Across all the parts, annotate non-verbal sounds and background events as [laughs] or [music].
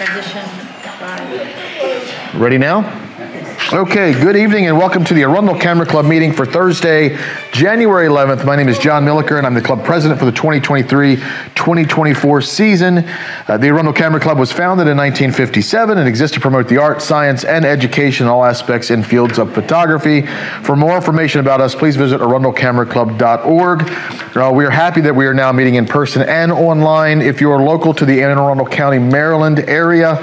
Transition. Ready now? Okay, good evening and welcome to the Arundel Camera Club meeting for Thursday, January 11th. My name is John Milliker and I'm the club president for the 2023-2024 season. Uh, the Arundel Camera Club was founded in 1957 and exists to promote the art, science, and education in all aspects in fields of photography. For more information about us, please visit arundelcameraclub.org. Uh, we are happy that we are now meeting in person and online. If you are local to the Anne Arundel County, Maryland area,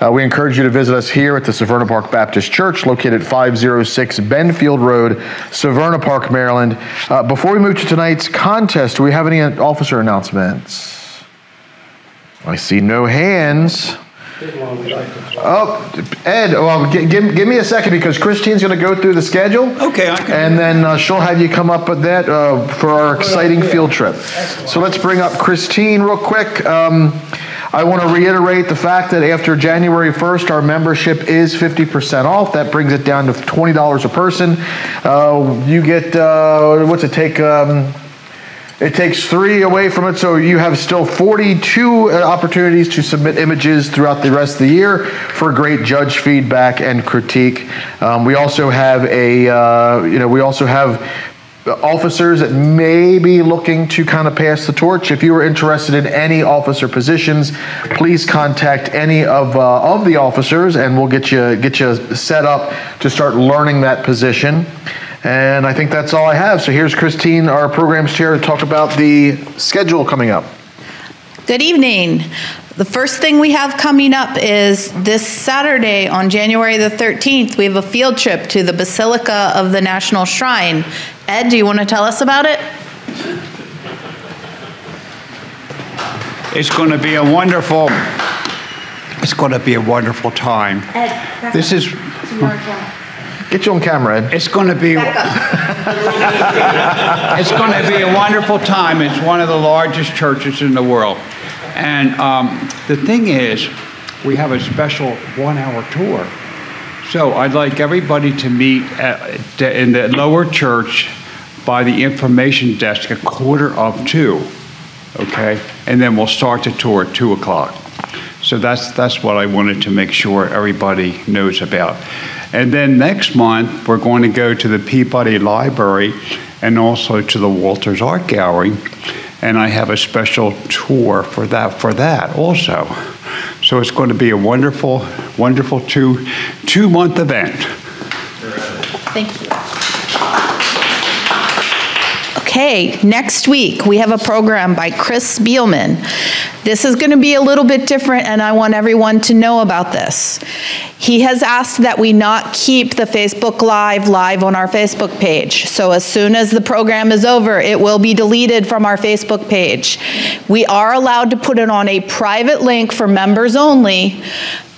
uh, we encourage you to visit us here at the Severna Park Baptist Church, located at 506 Benfield Road, Severna Park, Maryland. Uh, before we move to tonight's contest, do we have any officer announcements? I see no hands. Oh, Ed, well, gi- give, give me a second because Christine's going to go through the schedule. Okay, I can And then uh, she'll have you come up with that uh, for our exciting field trip. So let's bring up Christine real quick. Um, I want to reiterate the fact that after January 1st, our membership is 50% off. That brings it down to $20 a person. Uh, you get, uh, what's it take? Um, it takes three away from it, so you have still 42 uh, opportunities to submit images throughout the rest of the year for great judge feedback and critique. Um, we also have a, uh, you know, we also have officers that may be looking to kind of pass the torch. If you are interested in any officer positions, please contact any of uh, of the officers, and we'll get you get you set up to start learning that position. And I think that's all I have. So here's Christine, our programs chair, to talk about the schedule coming up. Good evening. The first thing we have coming up is this Saturday on January the 13th, we have a field trip to the Basilica of the National Shrine. Ed, do you want to tell us about it? It's going to be a wonderful, it's going to be a wonderful time. Ed, This is, Get you on camera, Ed. it's going to be, [laughs] it's going to be a wonderful time. It's one of the largest churches in the world. And um, the thing is, we have a special one-hour tour. So I'd like everybody to meet at, in the lower church by the information desk at quarter of two, okay? And then we'll start the tour at two o'clock. So that's, that's what I wanted to make sure everybody knows about. And then next month, we're going to go to the Peabody Library and also to the Walters Art Gallery. And I have a special tour for that, for that also. So it's going to be a wonderful, wonderful two, two-month event. Thank you. Okay, next week, we have a program by Chris Spielman. This is going to be a little bit different, and I want everyone to know about this. He has asked that we not keep the Facebook Live live on our Facebook page. So as soon as the program is over, it will be deleted from our Facebook page. We are allowed to put it on a private link for members only,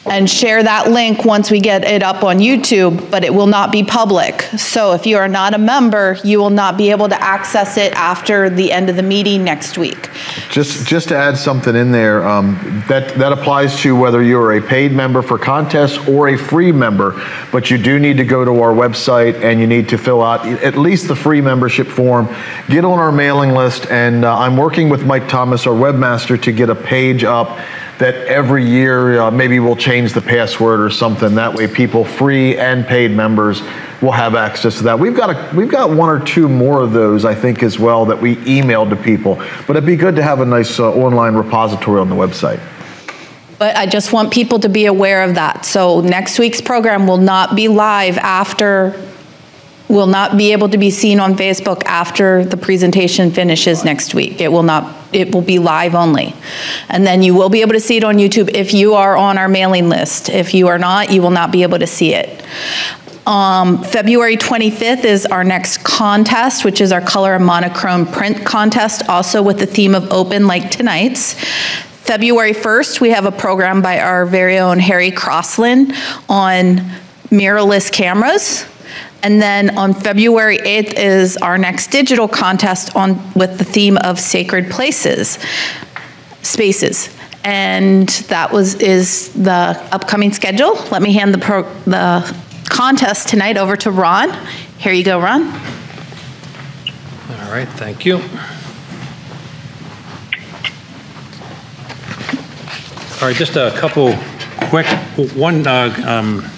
and share that link once we get it up on YouTube, but it will not be public. So if you are not a member, you will not be able to access it after the end of the meeting next week. Just, just to add something in there, um, that, that applies to whether you're a paid member for contests or a free member, but you do need to go to our website and you need to fill out at least the free membership form, get on our mailing list, and uh, I'm working with Mike Thomas, our webmaster, to get a page up that every year uh, maybe we'll change the password or something. That way, people, free and paid members, will have access to that. We've got a, we've got one or two more of those, I think, as well that we emailed to people. But it'd be good to have a nice uh, online repository on the website. But I just want people to be aware of that. So next week's program will not be live after, will not be able to be seen on Facebook after the presentation finishes next week. It will not, it will be live only. And then you will be able to see it on YouTube if you are on our mailing list. If you are not, you will not be able to see it. Um, February 25th is our next contest, which is our color and monochrome print contest, also with the theme of open like tonight's. February 1st, we have a program by our very own Harry Crossland on mirrorless cameras. And then on February 8th is our next digital contest on, with the theme of sacred places, spaces. And that was, is the upcoming schedule. Let me hand the, pro, the contest tonight over to Ron. Here you go, Ron. All right, thank you. All right, just a couple quick, one uh, um,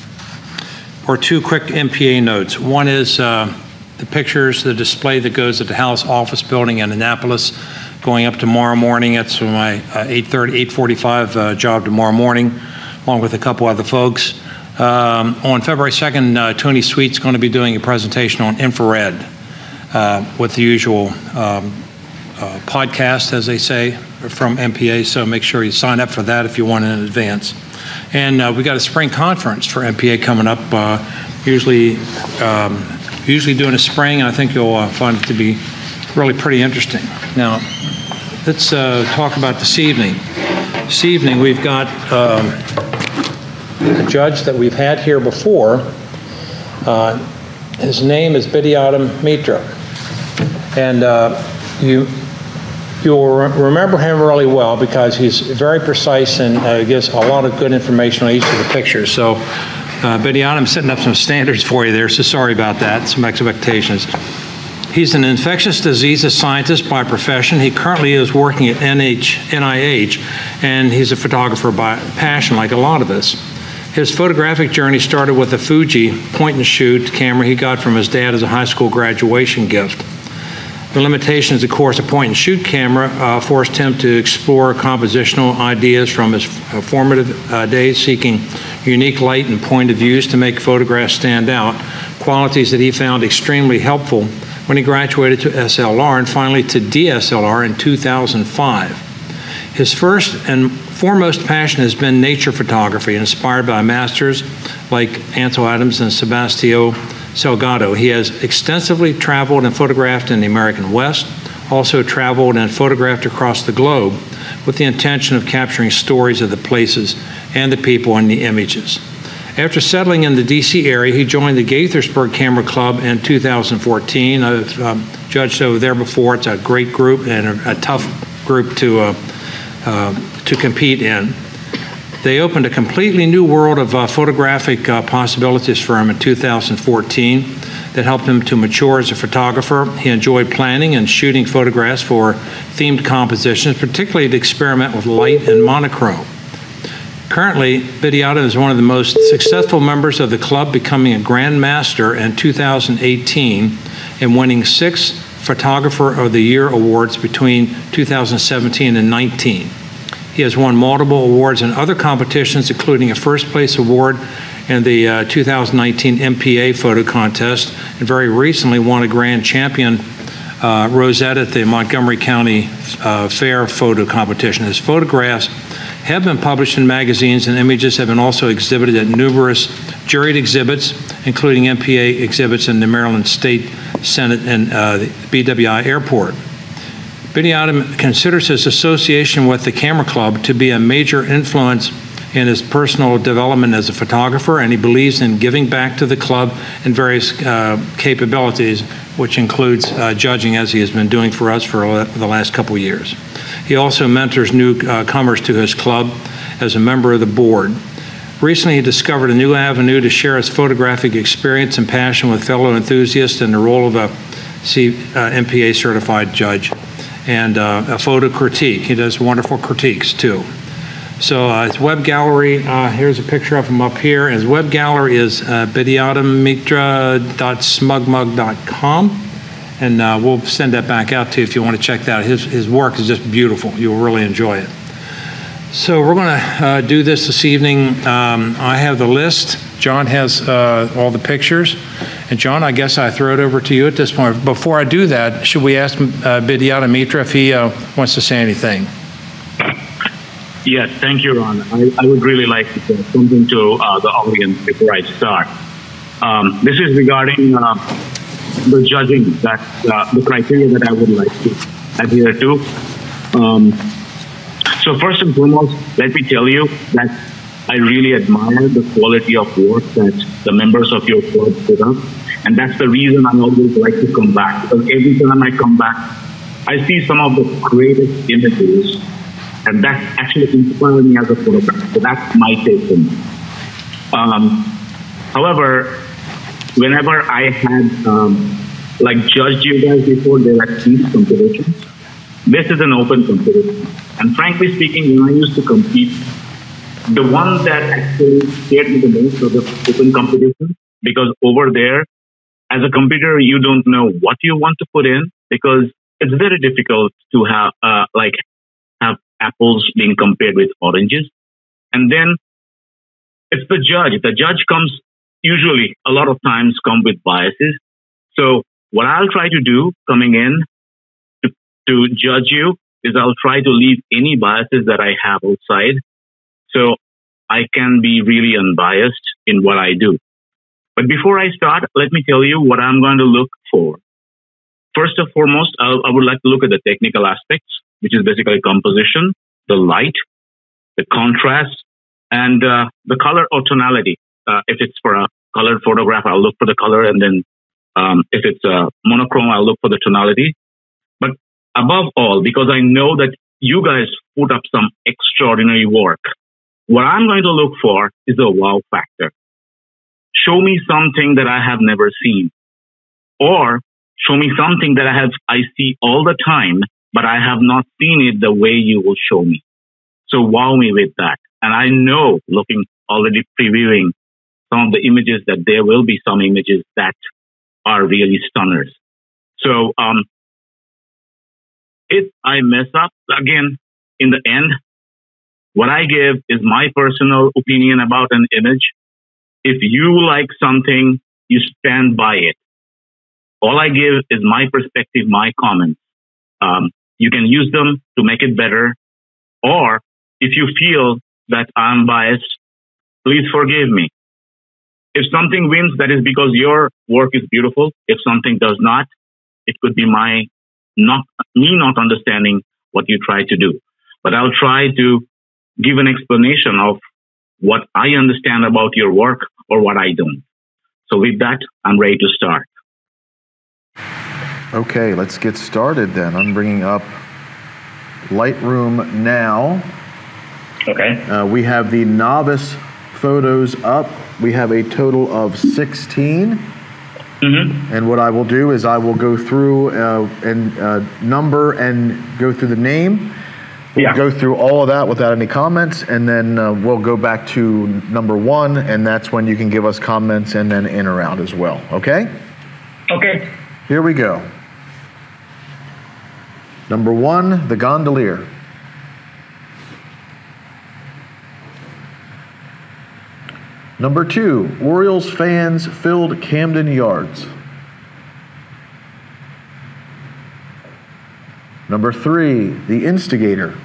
or two quick MPA notes. One is uh, the pictures, the display that goes at the House Office Building in Annapolis, going up tomorrow morning. It's my uh, 8:30, 8:45 uh, job tomorrow morning, along with a couple other folks. Um, on February 2nd, uh, Tony Sweet's going to be doing a presentation on infrared uh, with the usual um, uh, podcast, as they say, from MPA. So make sure you sign up for that if you want in advance. And uh, we got a spring conference for MPA coming up. Uh, usually, um, usually doing a spring, and I think you'll uh, find it to be really pretty interesting. Now, let's uh, talk about this evening. This evening, we've got um, a judge that we've had here before. Uh, his name is Bidyatam Mitra, and uh, you you'll re- remember him really well because he's very precise and uh, gives a lot of good information on each of the pictures. So, uh, I'm setting up some standards for you there, so sorry about that, some expectations. He's an infectious diseases scientist by profession. He currently is working at NH, NIH, and he's a photographer by passion, like a lot of us. His photographic journey started with a Fuji point and shoot camera he got from his dad as a high school graduation gift. The limitations, of course, a point and shoot camera uh, forced him to explore compositional ideas from his uh, formative uh, days, seeking unique light and point of views to make photographs stand out, qualities that he found extremely helpful when he graduated to SLR and finally to DSLR in 2005. His first and foremost passion has been nature photography, inspired by masters like Ansel Adams and Sebastião Salgado. He has extensively traveled and photographed in the American West, also traveled and photographed across the globe with the intention of capturing stories of the places and the people in the images. After settling in the DC area, he joined the Gaithersburg Camera Club in 2014. I've um, judged over there before. It's a great group and a, a tough group to, uh, uh, to compete in. They opened a completely new world of uh, photographic uh, possibilities for him in 2014 that helped him to mature as a photographer. He enjoyed planning and shooting photographs for themed compositions, particularly to experiment with light and monochrome. Currently, Bidyatam is one of the most successful members of the club, becoming a Grand Master in 2018 and winning six Photographer of the Year awards between 2017 and 19. He has won multiple awards in other competitions, including a first place award in the uh, 2019 MPA photo contest, and very recently won a grand champion uh, rosette at the Montgomery County uh, Fair photo competition. His photographs have been published in magazines, and images have been also exhibited at numerous juried exhibits, including MPA exhibits in the Maryland State Senate and uh, the BWI Airport. Bidyatam considers his association with the Camera Club to be a major influence in his personal development as a photographer, and he believes in giving back to the club in various uh, capabilities, which includes uh, judging, as he has been doing for us for the last couple years. He also mentors newcomers uh, to his club as a member of the board. Recently, he discovered a new avenue to share his photographic experience and passion with fellow enthusiasts in the role of a C, uh, MPA certified judge and uh, a photo critique. He does wonderful critiques too. So uh, his web gallery, uh, here's a picture of him up here. His web gallery is uh, bidyatammitra.smugmug.com. And uh, we'll send that back out to you if you want to check that out. His, his work is just beautiful. You'll really enjoy it. So we're going to uh, do this this evening. Um, I have the list. John has uh, all the pictures. And John, I guess I throw it over to you at this point. Before I do that, should we ask uh, Mitra if he uh, wants to say anything? Yes, thank you, Ron. I, I would really like to say something to uh, the audience before I start. Um, this is regarding uh, the judging, that uh, the criteria that I would like to adhere to. Um, so first and foremost, let me tell you that I really admire the quality of work that the members of your club put up. And that's the reason I always like to come back. Because every time I come back, I see some of the greatest images, and that actually inspired me as a photographer. So that's my take on it. Um, however, whenever I had um, like judged you guys before, there were these competitions. This is an open competition. And frankly speaking, when I used to compete, the one that actually scared me the most was the open competition because over there, as a computer, you don't know what you want to put in because it's very difficult to have uh, like have apples being compared with oranges, and then it's the judge. The judge comes usually a lot of times come with biases. So what I'll try to do coming in to, to judge you is I'll try to leave any biases that I have outside. So I can be really unbiased in what I do. But before I start, let me tell you what I'm going to look for. First and foremost, I'll, I would like to look at the technical aspects, which is basically composition, the light, the contrast, and uh, the color or tonality. Uh, if it's for a colored photograph, I'll look for the color, and then um, if it's a monochrome, I'll look for the tonality. But above all, because I know that you guys put up some extraordinary work, what I'm going to look for is the wow factor. Show me something that I have never seen, or show me something that I have I see all the time, but I have not seen it the way you will show me. So wow me with that. And I know, looking already previewing some of the images, that there will be some images that are really stunners. So, um, if I mess up again, in the end, what I give is my personal opinion about an image. If you like something, you stand by it. All I give is my perspective, my comments. Um, you can use them to make it better. Or if you feel that I'm biased, please forgive me. If something wins, that is because your work is beautiful. If something does not, it could be my not, me not understanding what you try to do. But I'll try to give an explanation of what I understand about your work or what I don't. So with that, I'm ready to start. Okay, let's get started then. I'm bringing up Lightroom now. Okay. Uh, we have the novice photos up. We have a total of 16. Mm-hmm. And what I will do is I will go through uh, and uh, number and go through the name. We'll Yeah. go through all of that without any comments, and then uh, we'll go back to number one, and that's when you can give us comments and then in or out as well. Okay? Okay. Here we go. Number one, the gondolier. Number two, Orioles fans filled Camden Yards. Number three, the instigator.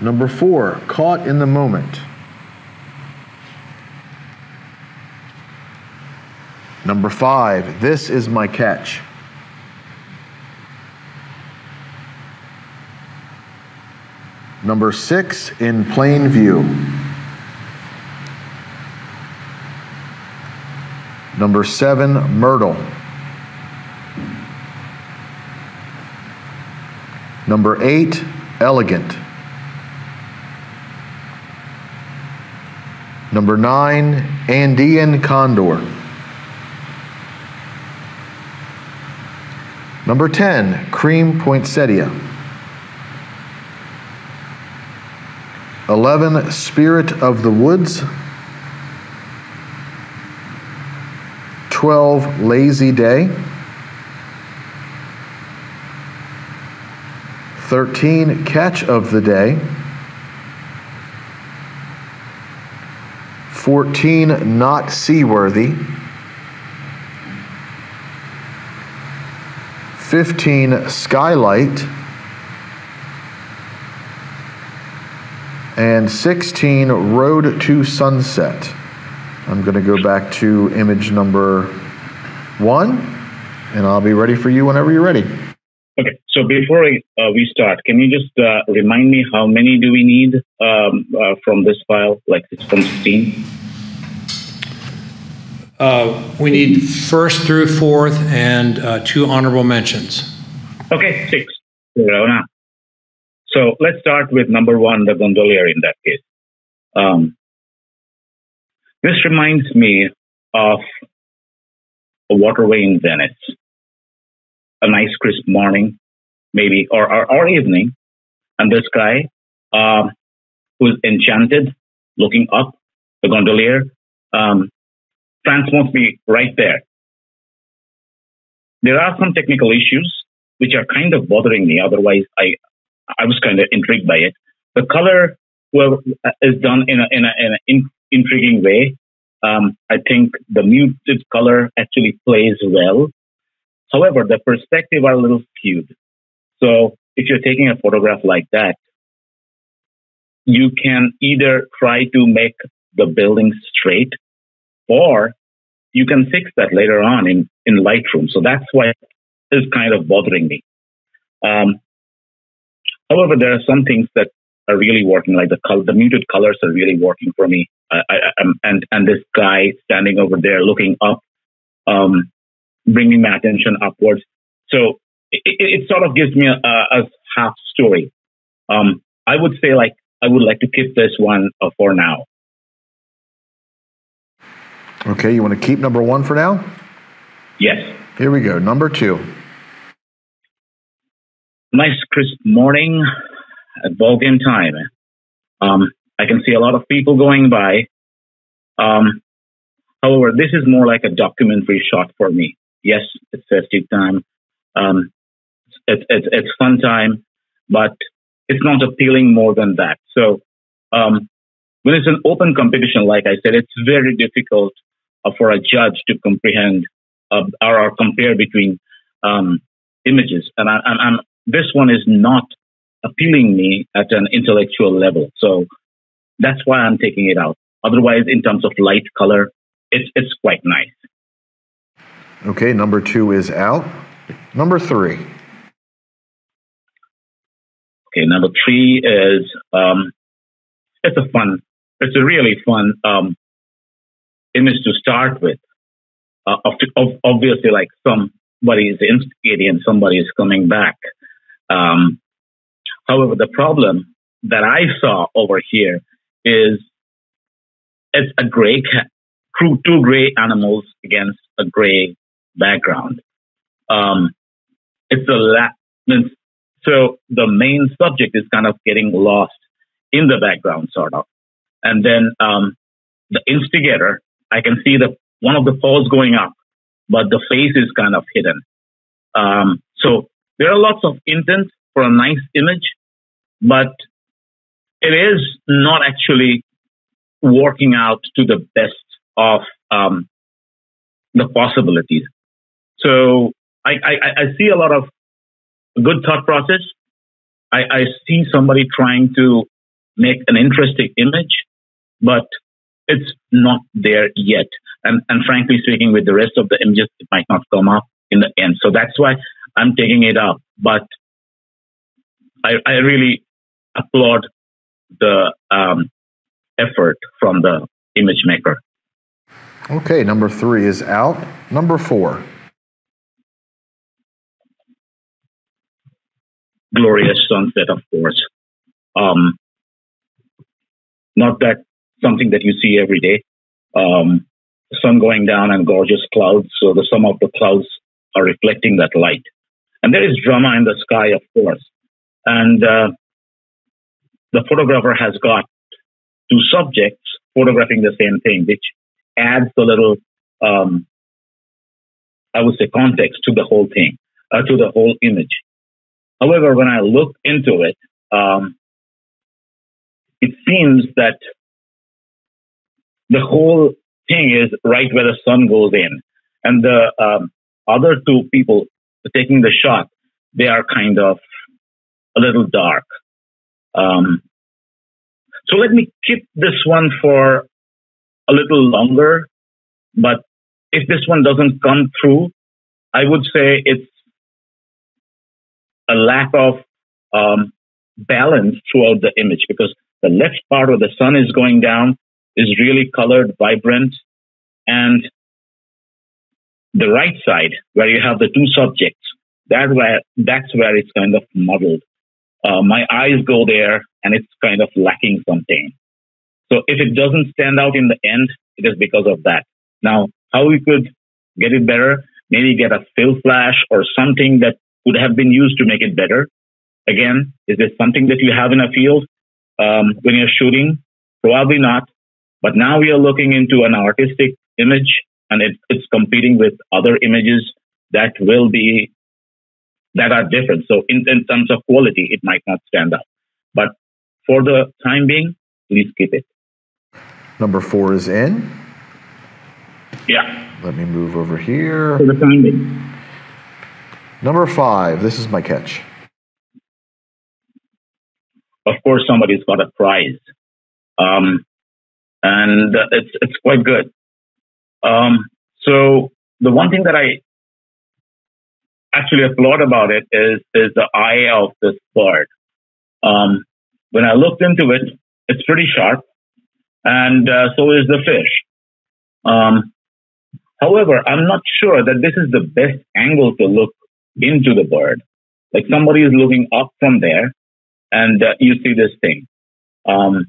Number four, caught in the moment. Number five, this is my catch. Number six, in plain view. Number seven, myrtle. Number eight, elegant. Number nine, Andean condor. Number 10, cream poinsettia. 11, spirit of the woods. 12, lazy day. 13, catch of the day. 14, not seaworthy. 15 skylight and 16 road to sunset i'm going to go back to image number one and i'll be ready for you whenever you're ready Okay. So before I, uh, we start, can you just uh, remind me how many do we need um, uh, from this file, like it's from 16? Uh, We need first through fourth and uh, two honorable mentions. Okay, six. So let's start with number one, the gondolier in that case. Um, this reminds me of a waterway in Venice. A nice crisp morning, maybe, or, or, or evening, and this guy um, who's enchanted, looking up, the gondolier, um, me right there. There are some technical issues which are kind of bothering me. Otherwise, I I was kind of intrigued by it. The color well, is done in a in a, in an in, intriguing way. Um, I think the muted color actually plays well. However, the perspective are a little skewed. So if you're taking a photograph like that, you can either try to make the building straight or you can fix that later on in, in Lightroom. So that's why it's kind of bothering me. Um, however, there are some things that are really working, like the color, the muted colors are really working for me. I, I, and and this guy standing over there looking up, um, bringing my attention upwards. So it, it, it sort of gives me a, a half story. Um, I would say like I would like to keep this one uh, for now. Okay, you want to keep number one for now? Yes. Here we go. Number two. Nice crisp morning at ball time. Um, I can see a lot of people going by. Um, however, this is more like a documentary shot for me. Yes, it's festive time. Um, it's, it's, it's fun time, but it's not appealing more than that. So, um, when it's an open competition, like I said, it's very difficult uh, for a judge to comprehend uh, or, or, compare between um, images. And I, I'm, this one is not appealing me at an intellectual level. So that's why I'm taking it out. Otherwise, in terms of light color, it's, it's quite nice. Okay, number two is out. Number three. Okay, number three is um, it's a fun, it's a really fun um, image to start with. Uh, obviously, like somebody is instigating and somebody is coming back. Um, however, the problem that I saw over here is it's a gray cat, two gray animals against a gray background. Um, it's a la- so the main subject is kind of getting lost in the background, sort of. And then um, the instigator, I can see the one of the paws going up, but the face is kind of hidden. Um, so there are lots of intent for a nice image, but it is not actually working out to the best of um, the possibilities. So I, I, I see a lot of good thought process. I, I see somebody trying to make an interesting image, but it's not there yet. And, and frankly speaking, with the rest of the images, it might not come up in the end. So that's why I'm taking it up. But I, I really applaud the um, effort from the image maker. Okay, number three is out. Number four. glorious sunset, of course. Um, not that something that you see every day. Um, sun going down and gorgeous clouds. So the sum of the clouds are reflecting that light. And there is drama in the sky, of course. And uh, the photographer has got two subjects photographing the same thing, which adds a little, um, I would say, context to the whole thing, uh, to the whole image. However, when I look into it, um, it seems that the whole thing is right where the sun goes in. And the um, other two people taking the shot, they are kind of a little dark. Um, so let me keep this one for a little longer. But if this one doesn't come through, I would say it's a lack of um, balance throughout the image because the left part where the sun is going down is really colored, vibrant, and the right side where you have the two subjects, that where that's where it's kind of muddled. Uh, my eyes go there, and it's kind of lacking something. So if it doesn't stand out in the end, it is because of that. Now, how we could get it better? Maybe get a fill flash or something that could have been used to make it better? Again, is this something that you have in a field um, when you're shooting? Probably not. But now we are looking into an artistic image and it, it's competing with other images that will be that are different. So in, in terms of quality, it might not stand up. But for the time being, please keep it. Number four is in. Yeah. Let me move over here. For the time being. Number five, this is my catch. Of course, somebody's got a prize. Um, and it's, it's quite good. Um, so the one thing that I actually applaud about it is, is the eye of this bird. Um, when I looked into it, it's pretty sharp and uh, so is the fish. Um, however, I'm not sure that this is the best angle to look into the bird. Like somebody is looking up from there, and uh, you see this thing. Um,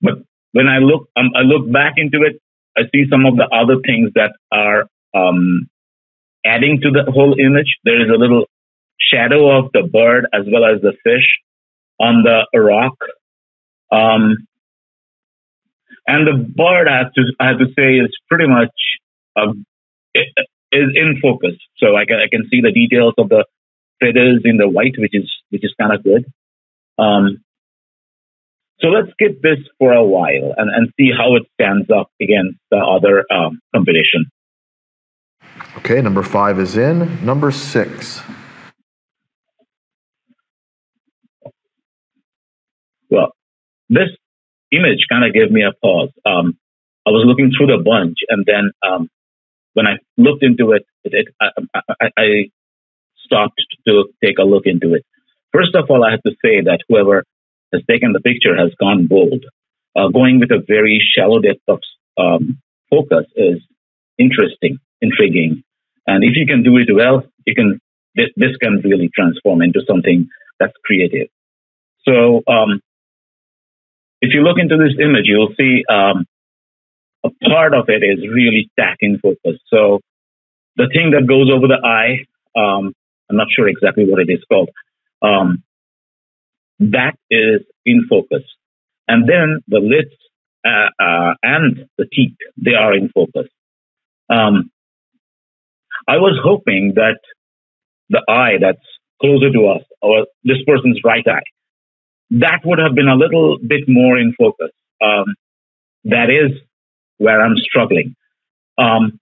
but when I look, um, I look back into it, I see some of the other things that are um, adding to the whole image. There is a little shadow of the bird as well as the fish on the rock. Um, and the bird, I have to, I have to say, is pretty much uh, is in focus. So I can, I can see the details of the feathers in the white, which is which is kind of good. Um, so let's skip this for a while and, and see how it stands up against the other um, competition. Okay, number five is in. Number six. Well, this image kind of gave me a pause. Um, I was looking through the bunch, and then um, when I looked into it, it, it I, I, I, stopped to take a look into it. First of all, I have to say that whoever has taken the picture has gone bold. Uh, going with a very shallow depth of um, focus is interesting, intriguing, and if you can do it well, you can. This, this can really transform into something that's creative. So um, if you look into this image, you'll see um, a part of it is really stacking focus. So the thing that goes over the eye, um, I'm not sure exactly what it is called, um, that is in focus. And then the lips uh, uh, and the teeth, they are in focus. Um, I was hoping that the eye that's closer to us, or this person's right eye, that would have been a little bit more in focus. Um, that is where I'm struggling. Um,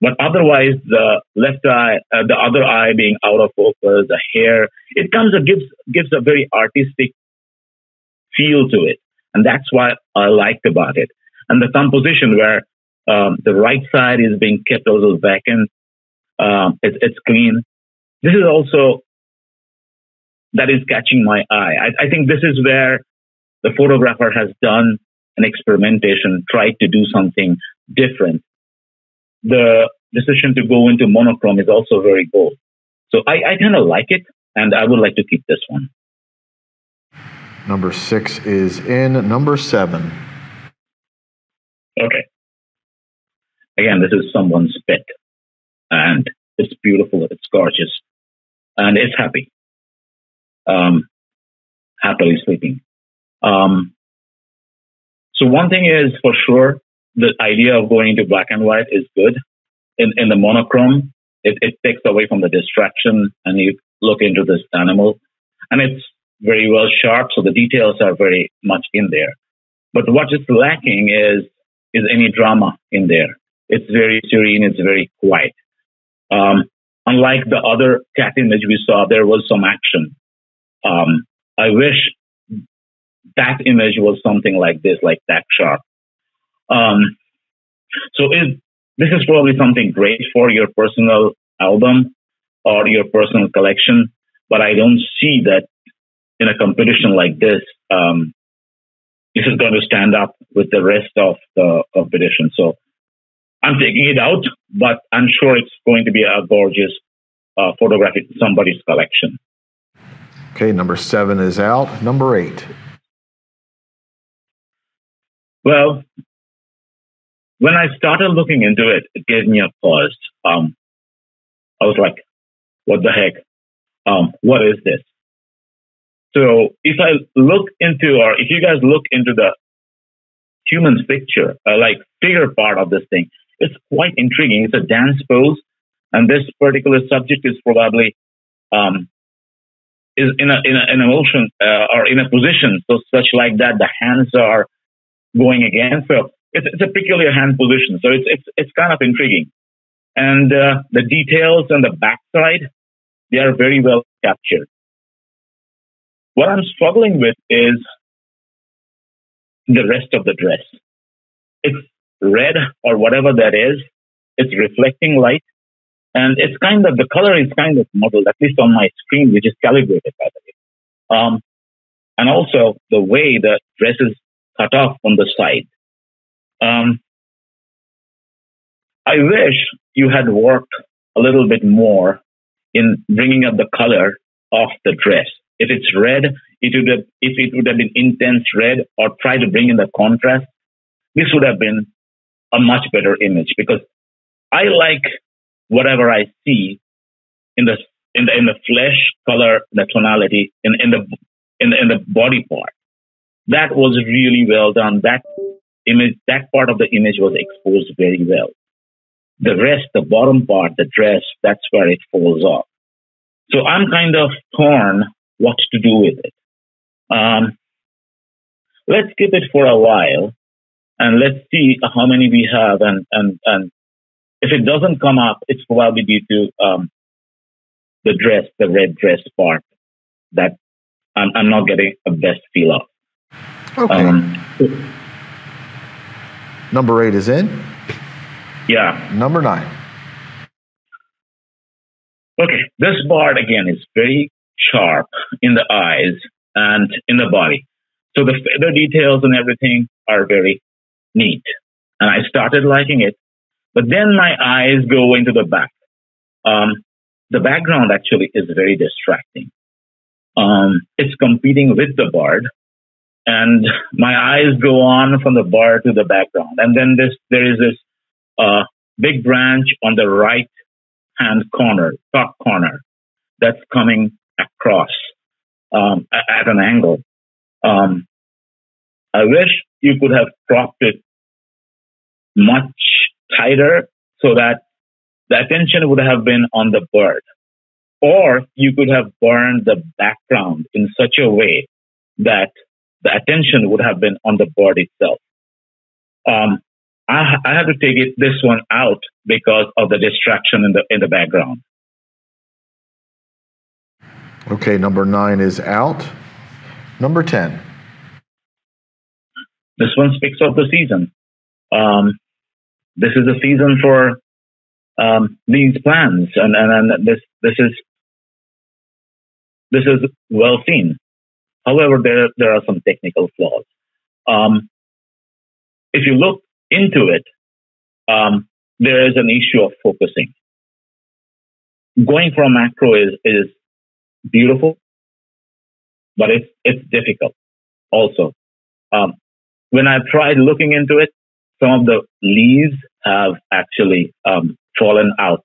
but otherwise, the left eye, uh, the other eye being out of focus, the hair, it comes, it gives, gives a very artistic feel to it. And that's what I liked about it. And the composition where um, the right side is being kept a little vacant, um, it, it's clean. This is also that is catching my eye. I, I think this is where the photographer has done an experimentation, tried to do something different. The decision to go into monochrome is also very bold. So I, I kind of like it, and I would like to keep this one. Number six is in. Number seven. Okay. Again, this is someone's pet, and it's beautiful, it's gorgeous, and it's happy um, happily sleeping. Um, so one thing is for sure, the idea of going into black and white is good. In, in the monochrome, it, it takes away from the distraction and you look into this animal and it's very well sharp. So the details are very much in there. But what is lacking is, is any drama in there. It's very serene. It's very quiet. Um, unlike the other cat image we saw, there was some action. Um, I wish that image was something like this, like that sharp. Um, so is, this is probably something great for your personal album or your personal collection, but I don't see that in a competition like this, um, this is going to stand up with the rest of the competition. So I'm taking it out, but I'm sure it's going to be a gorgeous uh, photograph in somebody's collection. Okay, number seven is out. Number eight. Well, when I started looking into it, it gave me a pause. Um, I was like, what the heck? Um, what is this? So if I look into, or if you guys look into the human picture, uh, like figure part of this thing, it's quite intriguing. It's a dance pose, and this particular subject is probably um, is in a in, a, motion uh, or in a position so such like that the hands are going again. So it's, it's a peculiar hand position. So it's it's it's kind of intriguing, and uh, the details on the backside they are very well captured. What I'm struggling with is the rest of the dress. It's red or whatever that is. It's reflecting light. And it's kind of, the color is kind of modeled, at least on my screen, which is calibrated, by the way. Um, and also the way the dress is cut off on the side. Um, I wish you had worked a little bit more in bringing up the color of the dress. If it's red, it would have, if it would have been intense red or try to bring in the contrast, this would have been a much better image because I like whatever I see in the in the in the flesh color, the tonality, in in the in the, in the body part. That was really well done. That image, that part of the image was exposed very well. The rest, the bottom part, the dress, that's where it falls off. So I'm kind of torn what to do with it. Um, let's keep it for a while and let's see how many we have and, and, and if it doesn't come up, it's probably due to um, the dress, the red dress part that I'm, I'm not getting a best feel of. Okay. Um, Number eight is in. Yeah. Number nine. Okay, this part again is very sharp in the eyes and in the body. So the feather details and everything are very neat. And I started liking it. But then my eyes go into the back. Um, the background actually is very distracting. Um, it's competing with the bird, and my eyes go on from the bird to the background. And then this, there is this uh, big branch on the right hand corner, top corner, that's coming across um, at an angle. Um, I wish you could have cropped it much tighter so that the attention would have been on the bird. Or you could have burned the background in such a way that the attention would have been on the bird itself. Um, I, I had to take it, this one out because of the distraction in the in the background. Okay, number nine is out. Number ten. This one speaks of the season. Um, this is a season for um, these plans, and, and, and this this is this is well seen. However, there there are some technical flaws. Um, if you look into it, um, there is an issue of focusing. Going from macro is is beautiful, but it's it's difficult. Also, um, when I tried looking into it, some of the leaves have actually um, fallen out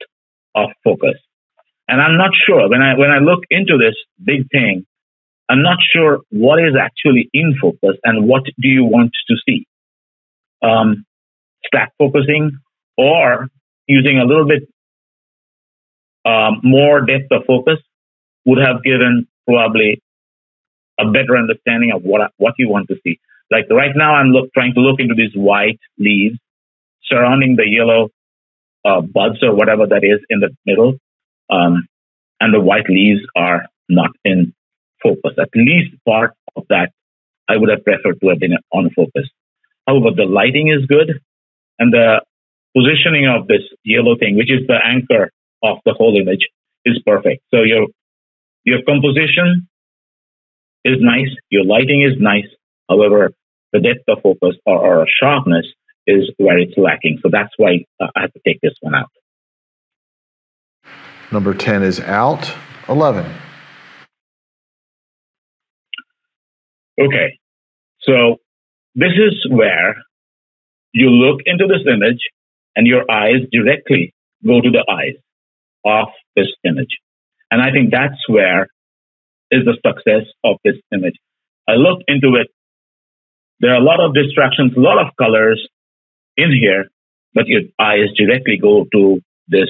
of focus. And I'm not sure when I when I look into this big thing, I'm not sure what is actually in focus and what do you want to see. Um, stack focusing or using a little bit um, more depth of focus would have given probably a better understanding of what what you want to see. Like right now, I'm look, trying to look into these white leaves surrounding the yellow uh, buds or whatever that is in the middle, um, and the white leaves are not in focus. At least part of that I would have preferred to have been on focus. However, the lighting is good, and the positioning of this yellow thing, which is the anchor of the whole image, is perfect. So your your composition is nice, your lighting is nice. However, the depth of focus or, or sharpness is where it's lacking. So that's why uh, I have to take this one out. Number 10 is out. 11. Okay. So this is where you look into this image and your eyes directly go to the eyes of this image. And I think that's where is the success of this image. I look into it. There are a lot of distractions, a lot of colors in here, but your eyes directly go to this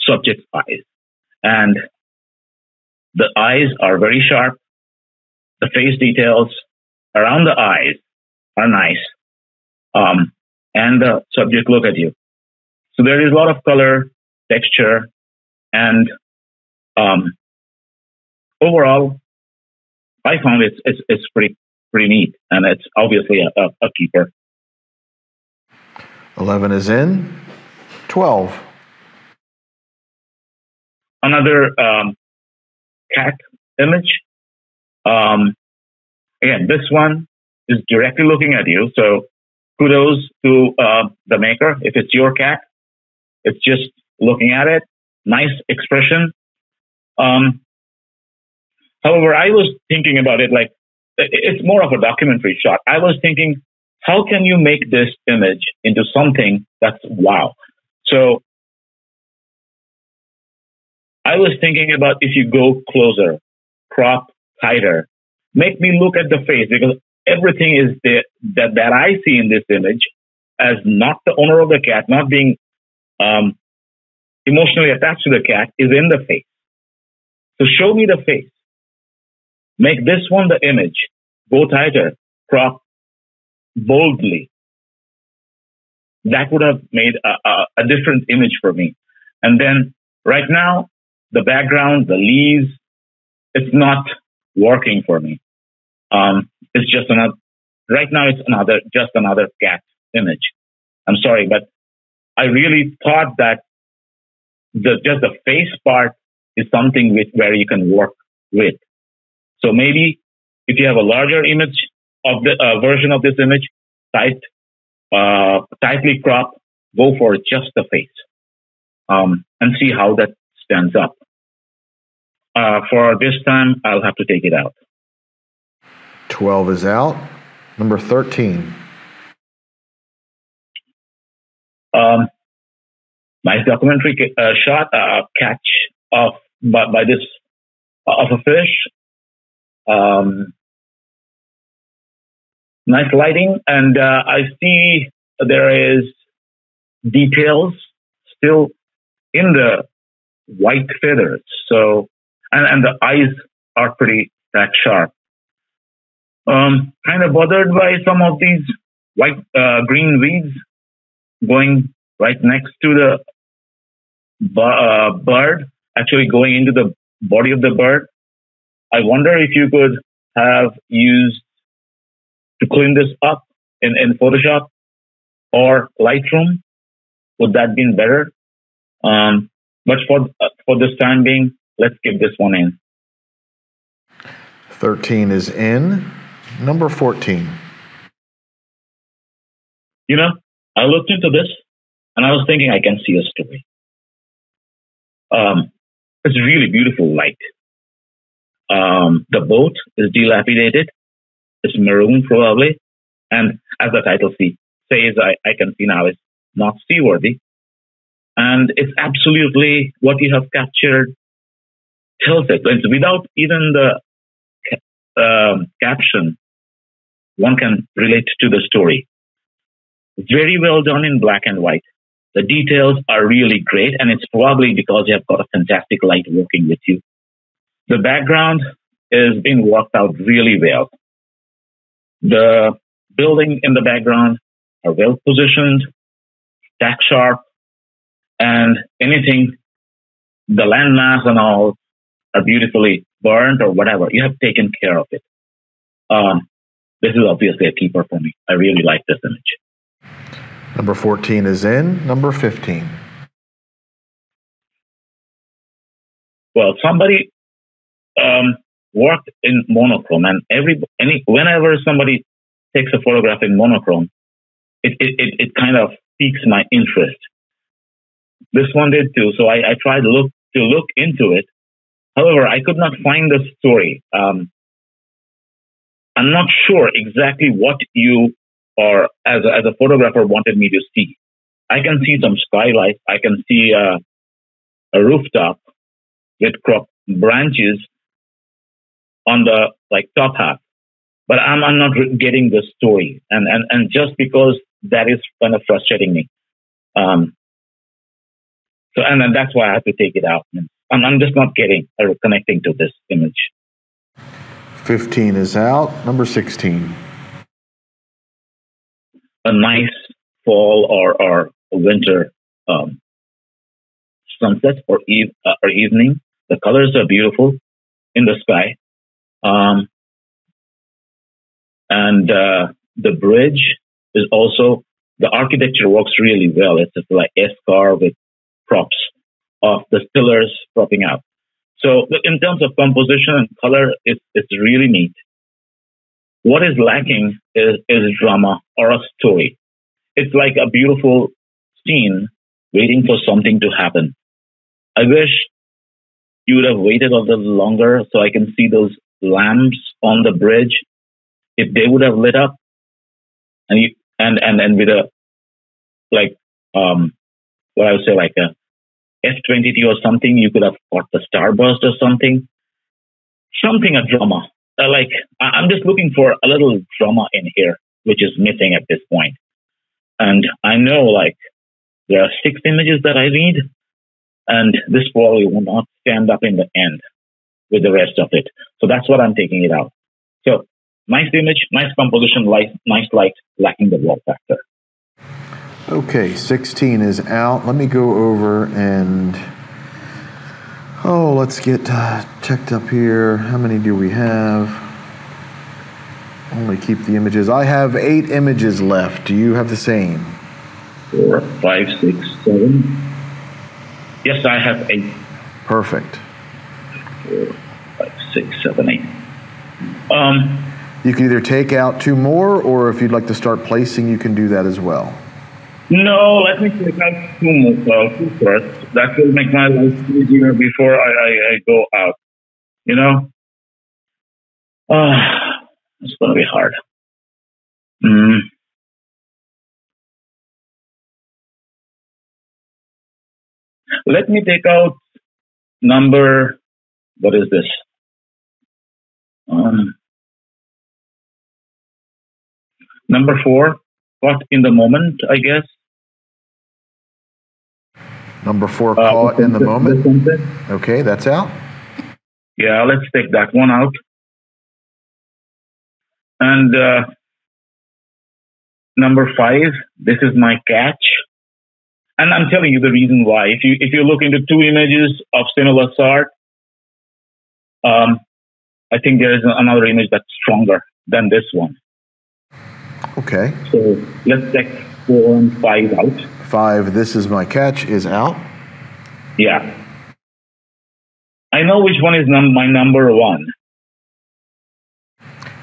subject's eyes. And the eyes are very sharp. The face details around the eyes are nice. Um, and the subject look at you. So there is a lot of color, texture, and um, overall, I found it's, it's, it's pretty pretty neat, and it's obviously a, a, a keeper. Eleven is in. Twelve. Another um, cat image. Um, again, this one is directly looking at you, so kudos to uh, the maker. If it's your cat, it's just looking at it. Nice expression. Um, however, I was thinking about it like it's more of a documentary shot. I was thinking, how can you make this image into something that's wow? So I was thinking about if you go closer, crop tighter, make me look at the face because everything is there that, that I see in this image as not the owner of the cat, not being um, emotionally attached to the cat, is in the face. So show me the face. Make this one the image. Go tighter. Crop boldly. That would have made a, a, a different image for me. And then right now, the background, the leaves, it's not working for me. Um, it's just another, right now it's another, just another cat image. I'm sorry, but I really thought that the, just the face part is something with, where you can work with. So maybe if you have a larger image of the uh, version of this image, tight, uh, tightly cropped, go for just the face, um, and see how that stands up. Uh, for this time, I'll have to take it out. 12 is out. Number 13. Um, nice documentary uh, shot, uh, catch of by, by this of a fish. Um, nice lighting, and uh, I see there is details still in the white feathers. So, and, and the eyes are pretty that sharp. Um, kind of bothered by some of these white, uh, green weeds going right next to the uh, bird, actually going into the body of the bird. I wonder if you could have used to clean this up in, in Photoshop or Lightroom. Would that been better? Um, but for uh, for this time being, let's keep this one in. 13 is in. Number 14. You know, I looked into this and I was thinking I can see a story. Um, it's really beautiful light. Um, the boat is dilapidated. It's maroon probably. And as the title see, says, I, I can see now it's not seaworthy. And it's absolutely what you have captured tells it. It's without even the um, caption, one can relate to the story. Very well done in black and white. The details are really great, and it's probably because you have got a fantastic light working with you. The background is being worked out really well. The building in the background are well positioned, tack sharp, and anything, the landmass and all are beautifully burnt or whatever. You have taken care of it. Um, this is obviously a keeper for me. I really like this image. Number 14 is in. Number 15. Well, somebody um, worked in monochrome, and every any whenever somebody takes a photograph in monochrome, it it, it, it kind of piques my interest. This one did too, so I, I tried to look to look into it. However, I could not find the story. Um, I'm not sure exactly what you or as a, as a photographer wanted me to see. I can see some skylight. I can see uh, a rooftop, with crop branches on the like top half. But I'm, I'm not getting the story. And, and, and just because that is kind of frustrating me. Um, so, and, and that's why I have to take it out. I'm, I'm just not getting or connecting to this image. 15 is out. Number 16. A nice fall or, or winter um, sunset or, eve, uh, or evening. The colors are beautiful in the sky. Um, and uh, the bridge is also, the architecture works really well. It's just like S-car with props of the pillars propping out. So in terms of composition and color, it's, it's really neat. What is lacking is, is drama or a story. It's like a beautiful scene waiting for something to happen. I wish you would have waited a little longer so I can see those lamps on the bridge. If they would have lit up and you, and, and, and with a, like, um, what I would say, like a F-22 or something, you could have got the Starburst or something. Something a drama. Uh, like, I'm just looking for a little drama in here, which is missing at this point. And I know, like, there are six images that I need, and this probably will not stand up in the end with the rest of it. So that's what I'm taking it out. So nice image, nice composition, light, nice light, lacking the wow factor. Okay, 16 is out. Let me go over and, oh, let's get uh, checked up here. How many do we have? Only keep the images. I have eight images left. Do you have the same? Four, five, six, seven. Yes, I have eight. Perfect. Four, six, seven, eight. Um, you can either take out two more, or if you'd like to start placing, you can do that as well. No, let me take out two more uh, two first. That will make my life easier before I, I, I go out. You know? Uh, it's going to be hard. Mm. Let me take out number, what is this? Um, number four, caught in the moment, I guess. Number four, uh, caught in the moment. Okay, that's out. Yeah, let's take that one out. And uh, number five, this is my catch. And I'm telling you the reason why. If you if you look into two images of similar sort, um, I think there is another image that's stronger than this one. Okay. So let's take four and five out. Five, this is my catch, is out. Yeah. I know which one is num- my number one.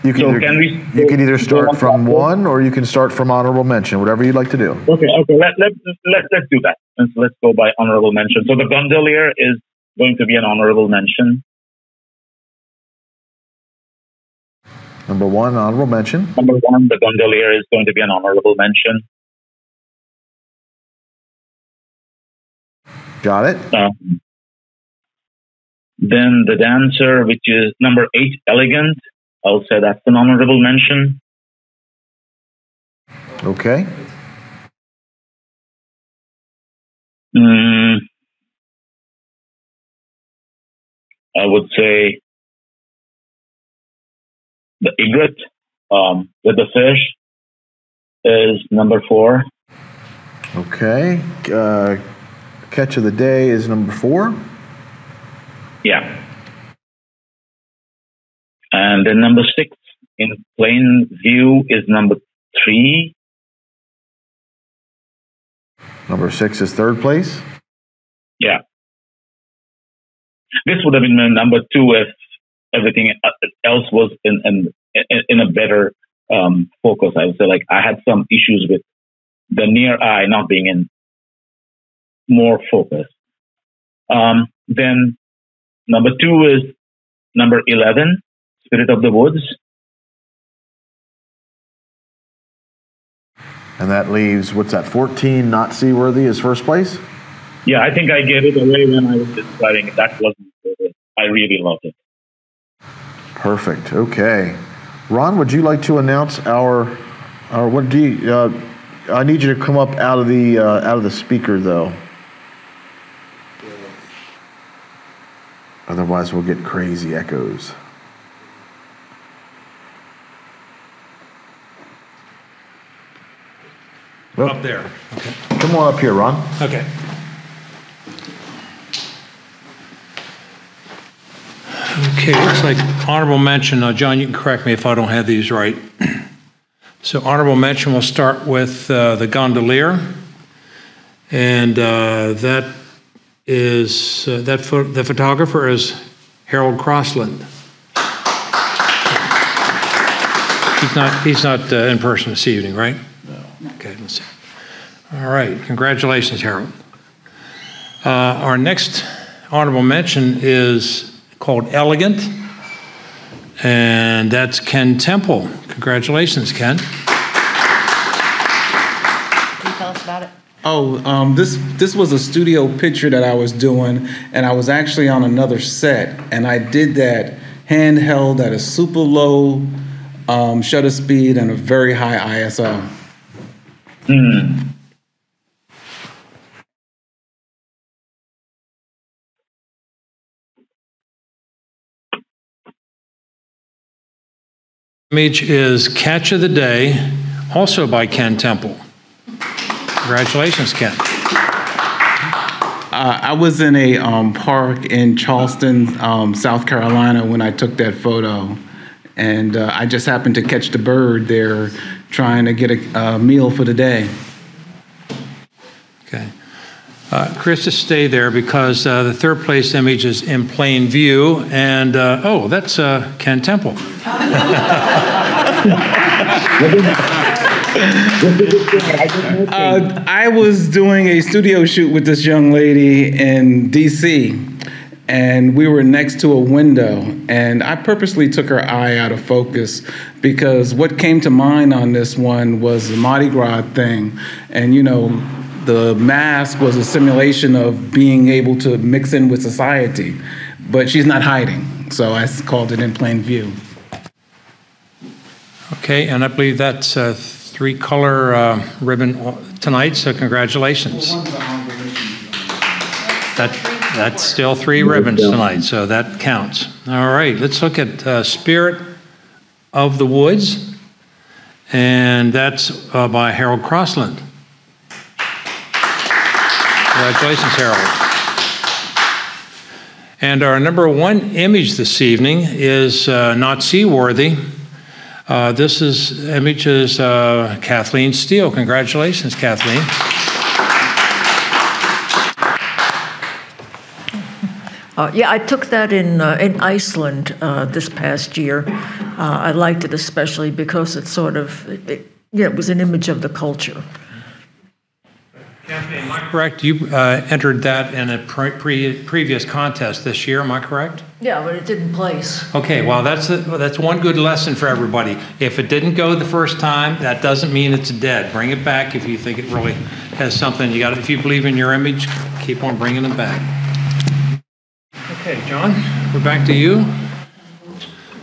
You can, so either, can we, you can either start from one or you can start from honorable mention, whatever you'd like to do. Okay, okay, let, let, let, let's do that. Let's, let's go by honorable mention. So the gondolier is going to be an honorable mention. Number one, honorable mention. Number one, the gondolier is going to be an honorable mention. Got it. Um, then the dancer, which is number eight, elegant. I'll say that's an honorable mention. Okay. Mm, I would say the egret um, with the fish is number four. Okay. Uh, catch of the day is number four. Yeah. And then number six in plain view is number three. Number six is third place. Yeah. This would have been number two if everything else was in in, in a better um, focus. I would say like I had some issues with the near eye not being in more focus. Um, then number two is number 11, Spirit of the Woods. And that leaves, what's that, 14 not seaworthy is first place? Yeah, I think I gave it away when I was deciding that wasn't good. really loved it. Perfect. Okay. Ron, would you like to announce our, our what do you, uh, I need you to come up out of the, uh, out of the speaker though. Otherwise we'll get crazy echoes. Up there. Okay. Come on up here, Ron. Okay. Okay, looks like honorable mention, uh, John, you can correct me if I don't have these right. [clears throat] So honorable mention, we'll start with uh, the gondolier. And uh, that is, uh, that pho- the photographer is Harold Crossland. He's not, he's not uh, in person this evening, right? No. Okay, let's see. All right, congratulations, Harold. Uh, Our next honorable mention is called Elegant, and that's Ken Temple. Congratulations, Ken. Can you tell us about it? Oh, um, this this was a studio picture that I was doing, and I was actually on another set, and I did that handheld at a super low um, shutter speed and a very high ISO. Image is Catch of the Day, also by Ken Temple. Congratulations, Ken. Uh, I was in a um, park in Charleston, um, South Carolina, when I took that photo, and uh, I just happened to catch the bird there, trying to get a, a meal for the day. Okay. Uh, Chris, just stay there because uh, the third place image is in plain view, and uh, oh, that's uh, Ken Temple. [laughs] Uh, I was doing a studio shoot with this young lady in DC, and we were next to a window. And I purposely took her eye out of focus because what came to mind on this one was the Mardi Gras thing. And, you know, the mask was a simulation of being able to mix in with society, but she's not hiding. So I called it in plain view. Okay, and I believe that's a three-color uh, ribbon tonight, so congratulations. That, that's still three ribbons tonight, so that counts. All right, let's look at uh, Spirit of the Woods, and that's uh, by Harold Crossland. Congratulations, Harold. And our number one image this evening is uh, not seaworthy. Uh, This is, image is uh, Kathleen Steele. Congratulations, Kathleen. Uh, yeah, I took that in uh, in Iceland uh, this past year. Uh, I liked it especially because it sort of, it, it, yeah, it was an image of the culture. Kathleen, I correct? You uh, entered that in a pre- pre- previous contest this year, am I correct? Yeah, but it didn't place. Okay, well, that's, a- that's one good lesson for everybody. If it didn't go the first time, that doesn't mean it's dead. Bring it back if you think it really has something. You got, if you believe in your image, keep on bringing them back. Okay, John, we're back to you.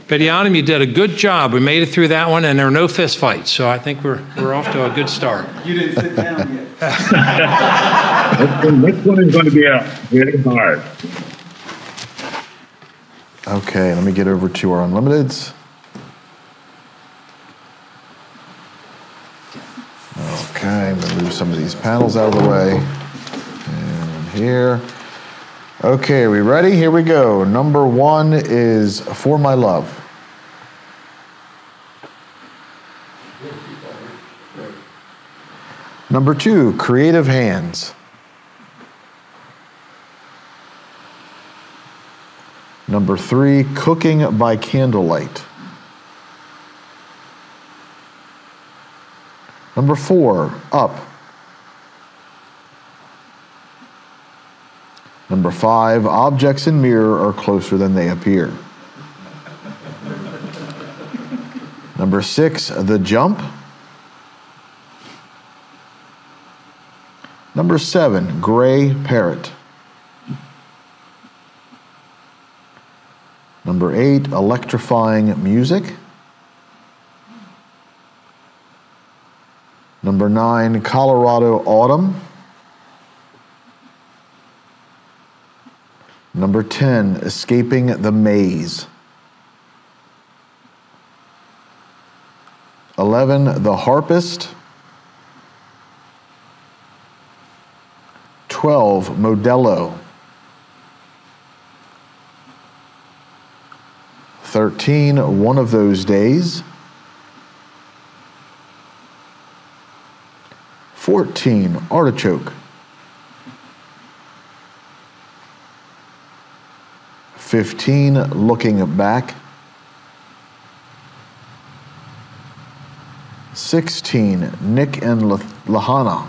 Betty Autumn, you did a good job. We made it through that one, and there were no fistfights, so I think we're, we're off to a good start. You didn't sit down yet. [laughs] The next one is going to be uh, very hard. Okay, let me get over to our unlimiteds. Okay, I'm gonna move some of these panels out of the way. And here. Okay, are we ready? Here we go. Number one is For My Love. Number two, Creative Hands. Number three, Cooking by Candlelight. Number four, Up. Number five, Objects in Mirror are closer than they appear. Number six, The Jump. Number seven, Gray Parrot. Number eight, electrifying music. Number nine, Colorado autumn. Number 10, escaping the maze. 11, the harpist. 12, Modelo. 13, one of those days. 14, artichoke. 15, looking back. 16, Nick and Lahana.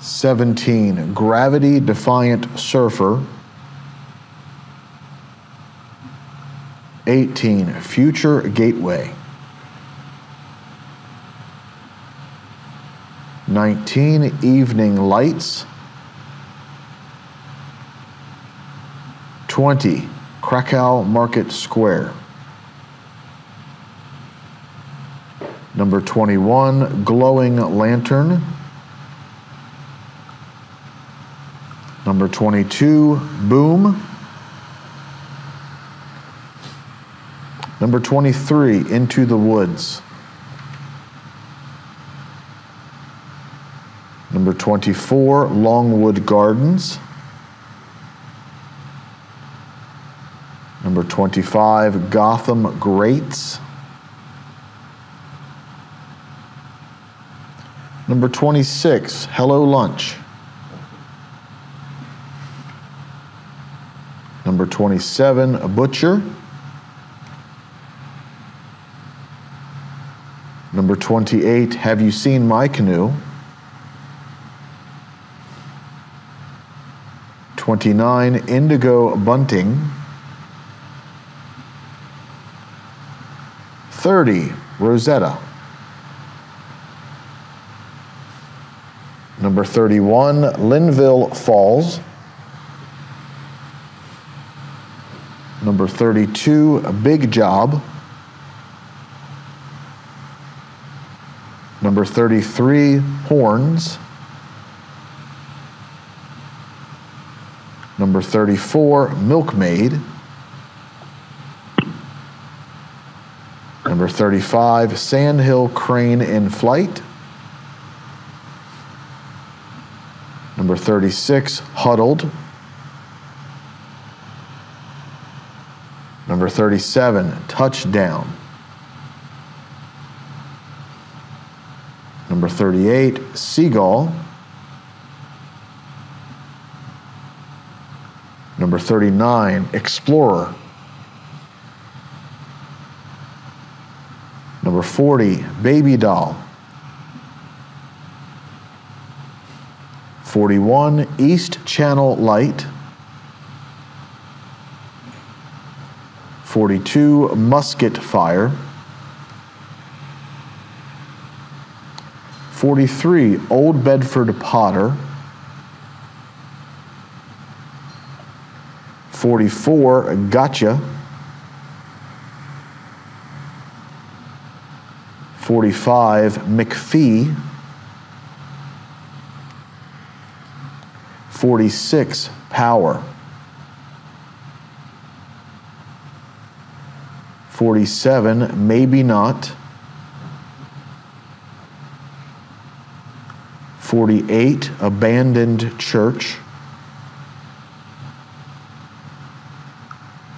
17, Gravity Defiant Surfer. 18, Future Gateway. 19, Evening Lights. 20, Krakow Market Square. Number 21, Glowing Lantern. Number 22, Boom. Number 23, Into the Woods. Number 24, Longwood Gardens. Number 25, Gotham Greats. Number 26, Hello Lunch. Number 27, A Butcher. Number 28, Have You Seen My Canoe? 29, Indigo Bunting. 30, Rosetta. Number 31, Linville Falls. Number 32, A Big Job. Number 33, Horns. Number 34, Milkmaid. Number 35, Sandhill Crane in Flight. Number 36, Huddled. Number 37, Touchdown. Number 38, Seagull. Number 39, Explorer. 40, Baby Doll. 41, East Channel Light. 42, Musket Fire. 43, Old Bedford Potter. 44, Gotcha. 45, McPhee. 46, Power. 47, Maybe Not. 48, Abandoned Church.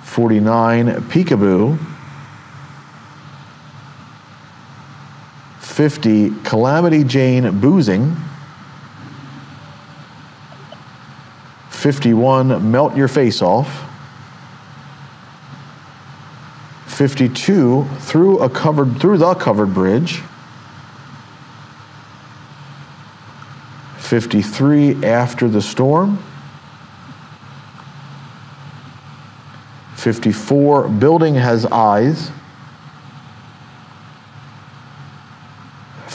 49, Peekaboo. 50, Calamity Jane Boozing. 51, Melt Your Face Off. 52, Through a covered through the covered bridge. 53, After the Storm. 54, Building Has Eyes.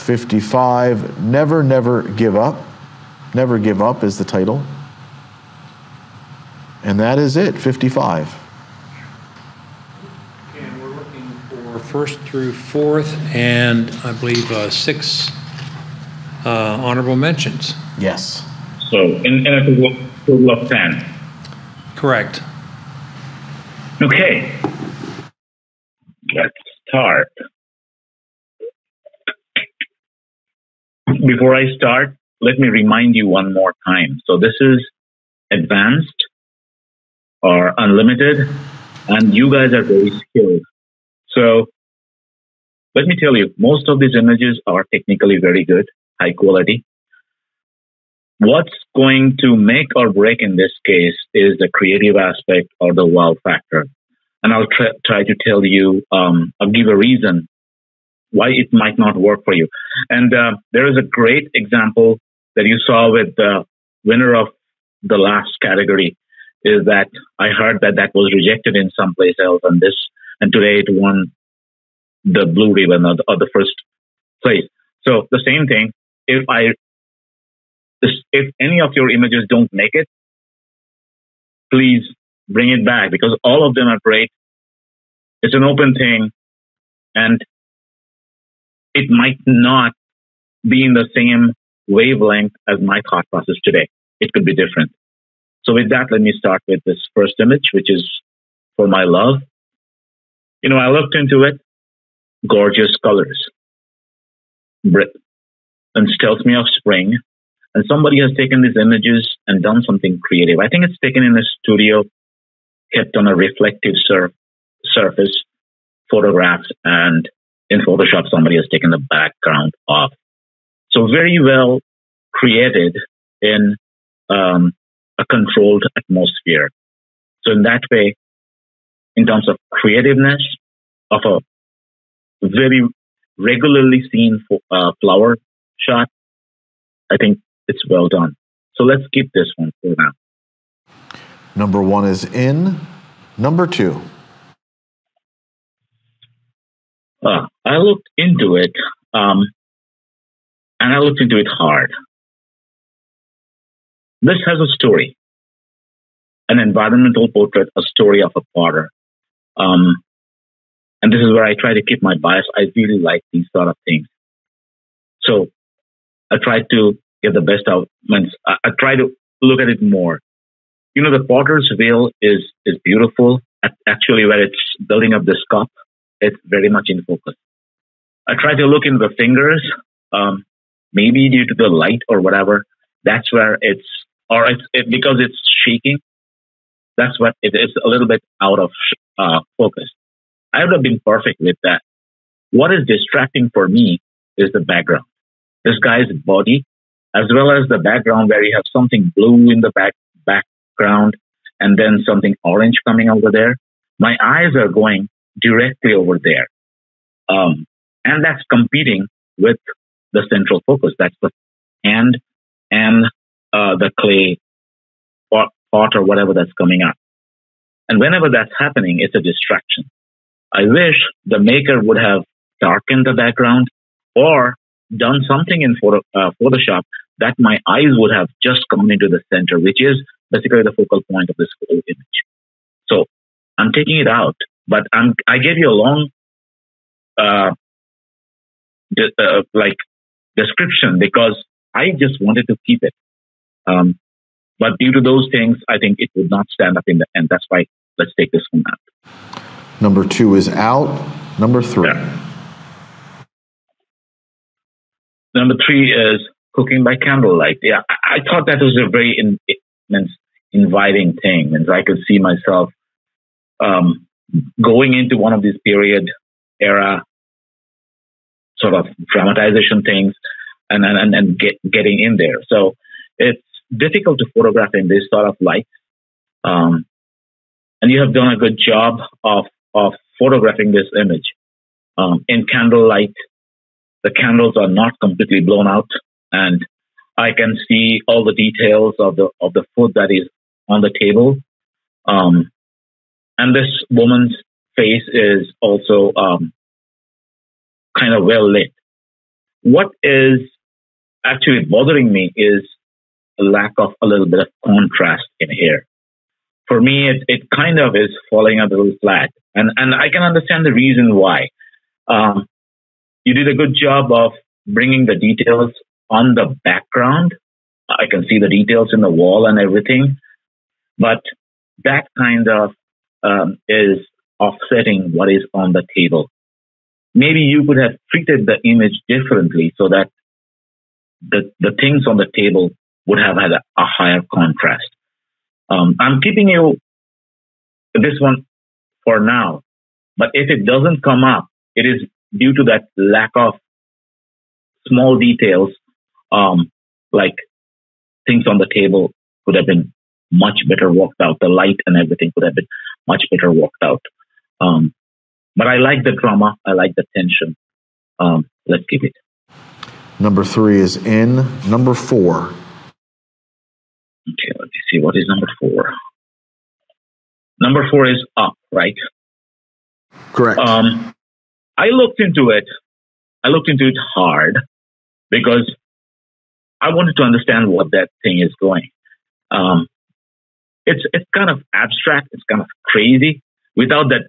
55, Never, Never Give Up. Never Give Up is the title. And that is it, 55. And we're looking for first through fourth, and I believe uh, six uh, honorable mentions. Yes. So in, in a total, total of 10. Correct. Okay. Let's start. Before I start, let me remind you one more time. So this is advanced or unlimited, and you guys are very skilled. So let me tell you, most of these images are technically very good, high quality. What's going to make or break in this case is the creative aspect or the wow factor. And I'll try, try to tell you, um, I'll give a reason why it might not work for you. And uh, there is a great example that you saw with the winner of the last category is that I heard that that was rejected in some place else and this, and today it won the blue ribbon or the, or the first place. So the same thing, if I, if any of your images don't make it, please bring it back because all of them are great. It's an open thing and it might not be in the same wavelength as my thought process today. It could be different. So with that, let me start with this first image, which is for my love. You know, I looked into it, gorgeous colors, Brit, and tells me of spring. And somebody has taken these images and done something creative. I think it's taken in a studio, kept on a reflective sur- surface, photographed, and in Photoshop, somebody has taken the background off. So very well created in um, a controlled atmosphere. So in that way, in terms of creativeness of a very regularly seen uh, flower shot, I think it's well done. So let's keep this one for now. Number one is in. Number two. Uh, I looked into it, um, and I looked into it hard. This has a story, an environmental portrait, a story of a potter. Um, and this is where I try to keep my bias. I really like these sort of things. So I try to get the best out. I, I try to look at it more. You know, the potter's wheel is, is beautiful. Actually, where it's building up this cup, it's very much in focus. I try to look in the fingers, um, maybe due to the light or whatever. That's where it's, or it's it, because it's shaking. That's what it is a little bit out of uh, focus. I would have been perfect with that. What is distracting for me is the background. This guy's body, as well as the background where you have something blue in the back background and then something orange coming over there. My eyes are going directly over there. Um, and that's competing with the central focus. That's the hand and uh, the clay pot, pot or whatever that's coming up. And whenever that's happening, it's a distraction. I wish the maker would have darkened the background or done something in photo, uh, Photoshop that my eyes would have just come into the center, which is basically the focal point of this whole image. So I'm taking it out, but I'm, I gave you a long, uh, uh, like description because I just wanted to keep it. Um, but due to those things, I think it would not stand up in the end. That's why let's take this one out. Number two is out. Number three. Yeah. Number three is cooking by candlelight. Yeah, I, I thought that was a very in, in, inviting thing, and I could see myself um, going into one of these period era sort of dramatization things and and, and get, getting in there. So it's difficult to photograph in this sort of light. Um, and you have done a good job of of photographing this image um, in candlelight. The candles are not completely blown out, and I can see all the details of the of the food that is on the table. Um, and this woman's face is also um, kind of well lit. What is actually bothering me is a lack of a little bit of contrast in here. for me, it, it kind of is falling a little flat. And, and I can understand the reason why. Um, you did a good job of bringing the details on the background. I can see the details in the wall and everything, but that kind of um, is offsetting what is on the table. Maybe you could have treated the image differently so that the, the things on the table would have had a, a higher contrast. Um, I'm keeping you this one for now, but if it doesn't come up, it is due to that lack of small details, um, like things on the table could have been much better worked out. The light and everything could have been much better worked out. Um, but I like the drama. I like the tension. Um, let's keep it. Number three is in. Number four. Okay, let me see. What is number four? Number four is up, right? Correct. Um, I looked into it. I looked into it hard because I wanted to understand what that thing is going. Um, it's it's kind of abstract. It's kind of crazy. Without that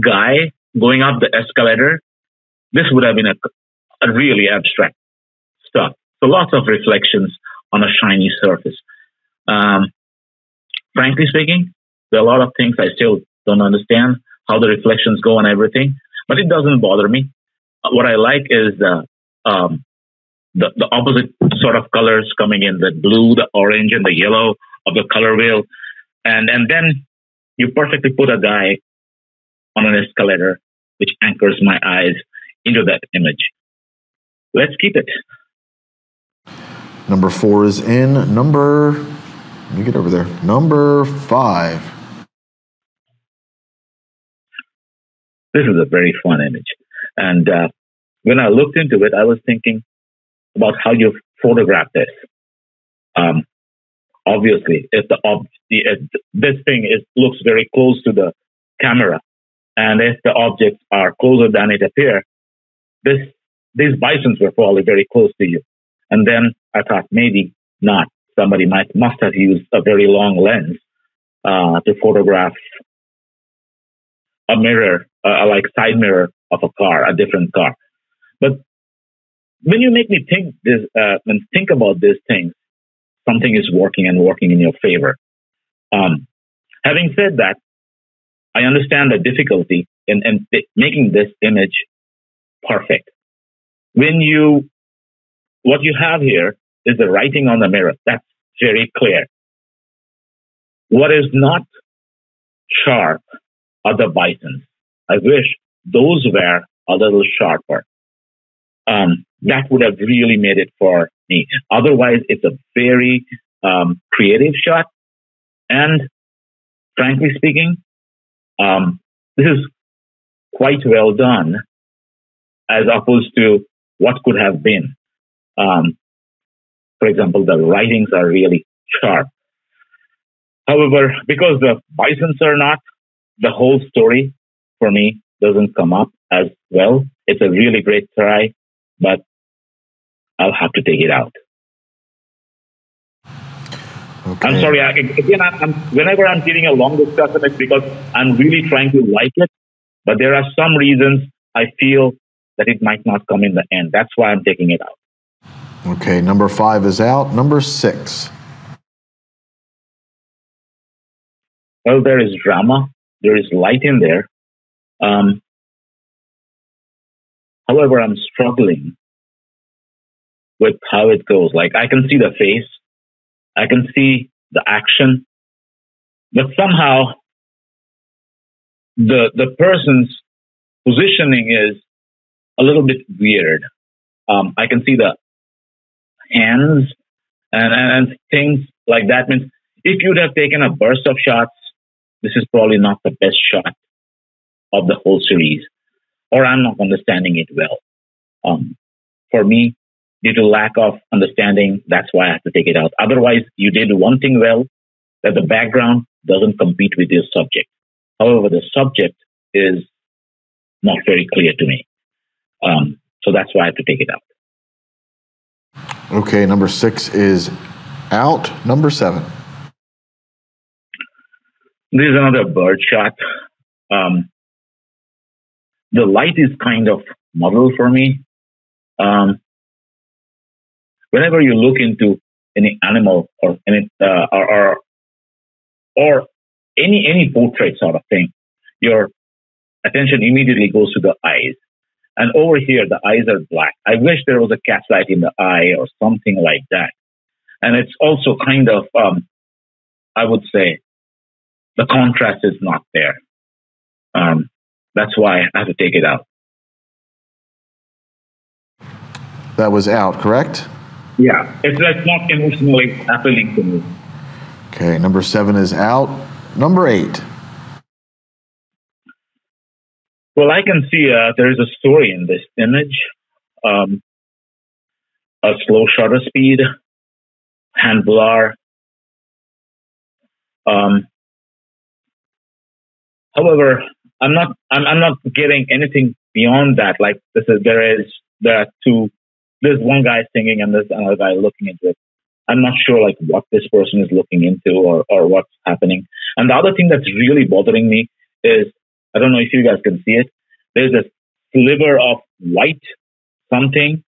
guy going up the escalator, this would have been a, a really abstract stuff. So lots of reflections on a shiny surface. Um, frankly speaking, there are a lot of things I still don't understand how the reflections go and everything, but it doesn't bother me. What I like is the um, the, the opposite sort of colors coming in the blue, the orange, and the yellow of the color wheel, and and then you perfectly put a guy on an escalator, which anchors my eyes into that image. Let's keep it. Number four is in. Number, let me get over there. Number five. This is a very fun image. And uh, when I looked into it, I was thinking about how you photograph this. Um, obviously, if the ob- if this thing is looks very close to the camera, and if the objects are closer than it appears, this these bisons were probably very close to you. And then I thought maybe not. Somebody might must have used a very long lens uh, to photograph a mirror, uh, like side mirror of a car, a different car. But when you make me think this, uh, and think about these things, something is working and working in your favor. Um, having said that, I understand the difficulty in, in making this image perfect. When you, what you have here is the writing on the mirror. That's very clear. What is not sharp are the bisons. I wish those were a little sharper. Um, that would have really made it for me. Otherwise, it's a very um, creative shot. And frankly speaking, um, this is quite well done as opposed to what could have been. Um, for example, the writings are really sharp. However, because the bisons are not, the whole story for me doesn't come up as well. It's a really great try, but I'll have to take it out. Okay. I'm sorry. I, again, I'm, I'm, whenever I'm giving a long discussion, it's because I'm really trying to like it, but there are some reasons I feel that it might not come in the end. That's why I'm taking it out. Okay, number five is out. Number six. Well, there is drama. There is light in there. Um, however, I'm struggling with how it goes. Like I can see the face, I can see the action, but somehow the the person's positioning is a little bit weird. Um, I can see the hands and, and things like that. Means if you'd have taken a burst of shots, this is probably not the best shot of the whole series, or I'm not understanding it well. Um, for me, due to lack of understanding, that's why I have to take it out. Otherwise, you did one thing well, that the background doesn't compete with your subject. However, the subject is not very clear to me. Um, so that's why I have to take it out. Okay, number six is out. Number seven. This is another bird shot. Um, the light is kind of muddled for me. Um, whenever you look into any animal or any uh, or, or or any any portrait sort of thing, your attention immediately goes to the eyes. And over here, the eyes are black. I wish there was a catchlight in the eye or something like that. And it's also kind of, um, I would say, the contrast is not there. Um, that's why I have to take it out. That was out, correct? Yeah, it's like not emotionally appealing to me. Okay, number seven is out. Number eight. Well, I can see uh, there is a story in this image. Um, a slow shutter speed, hand blur. Um, however, I'm not. I'm, I'm not getting anything beyond that. Like this is there is there are two. There's one guy singing and there's another guy looking into it. I'm not sure like what this person is looking into or or what's happening. And the other thing that's really bothering me is I don't know if you guys can see it. There's a sliver of white something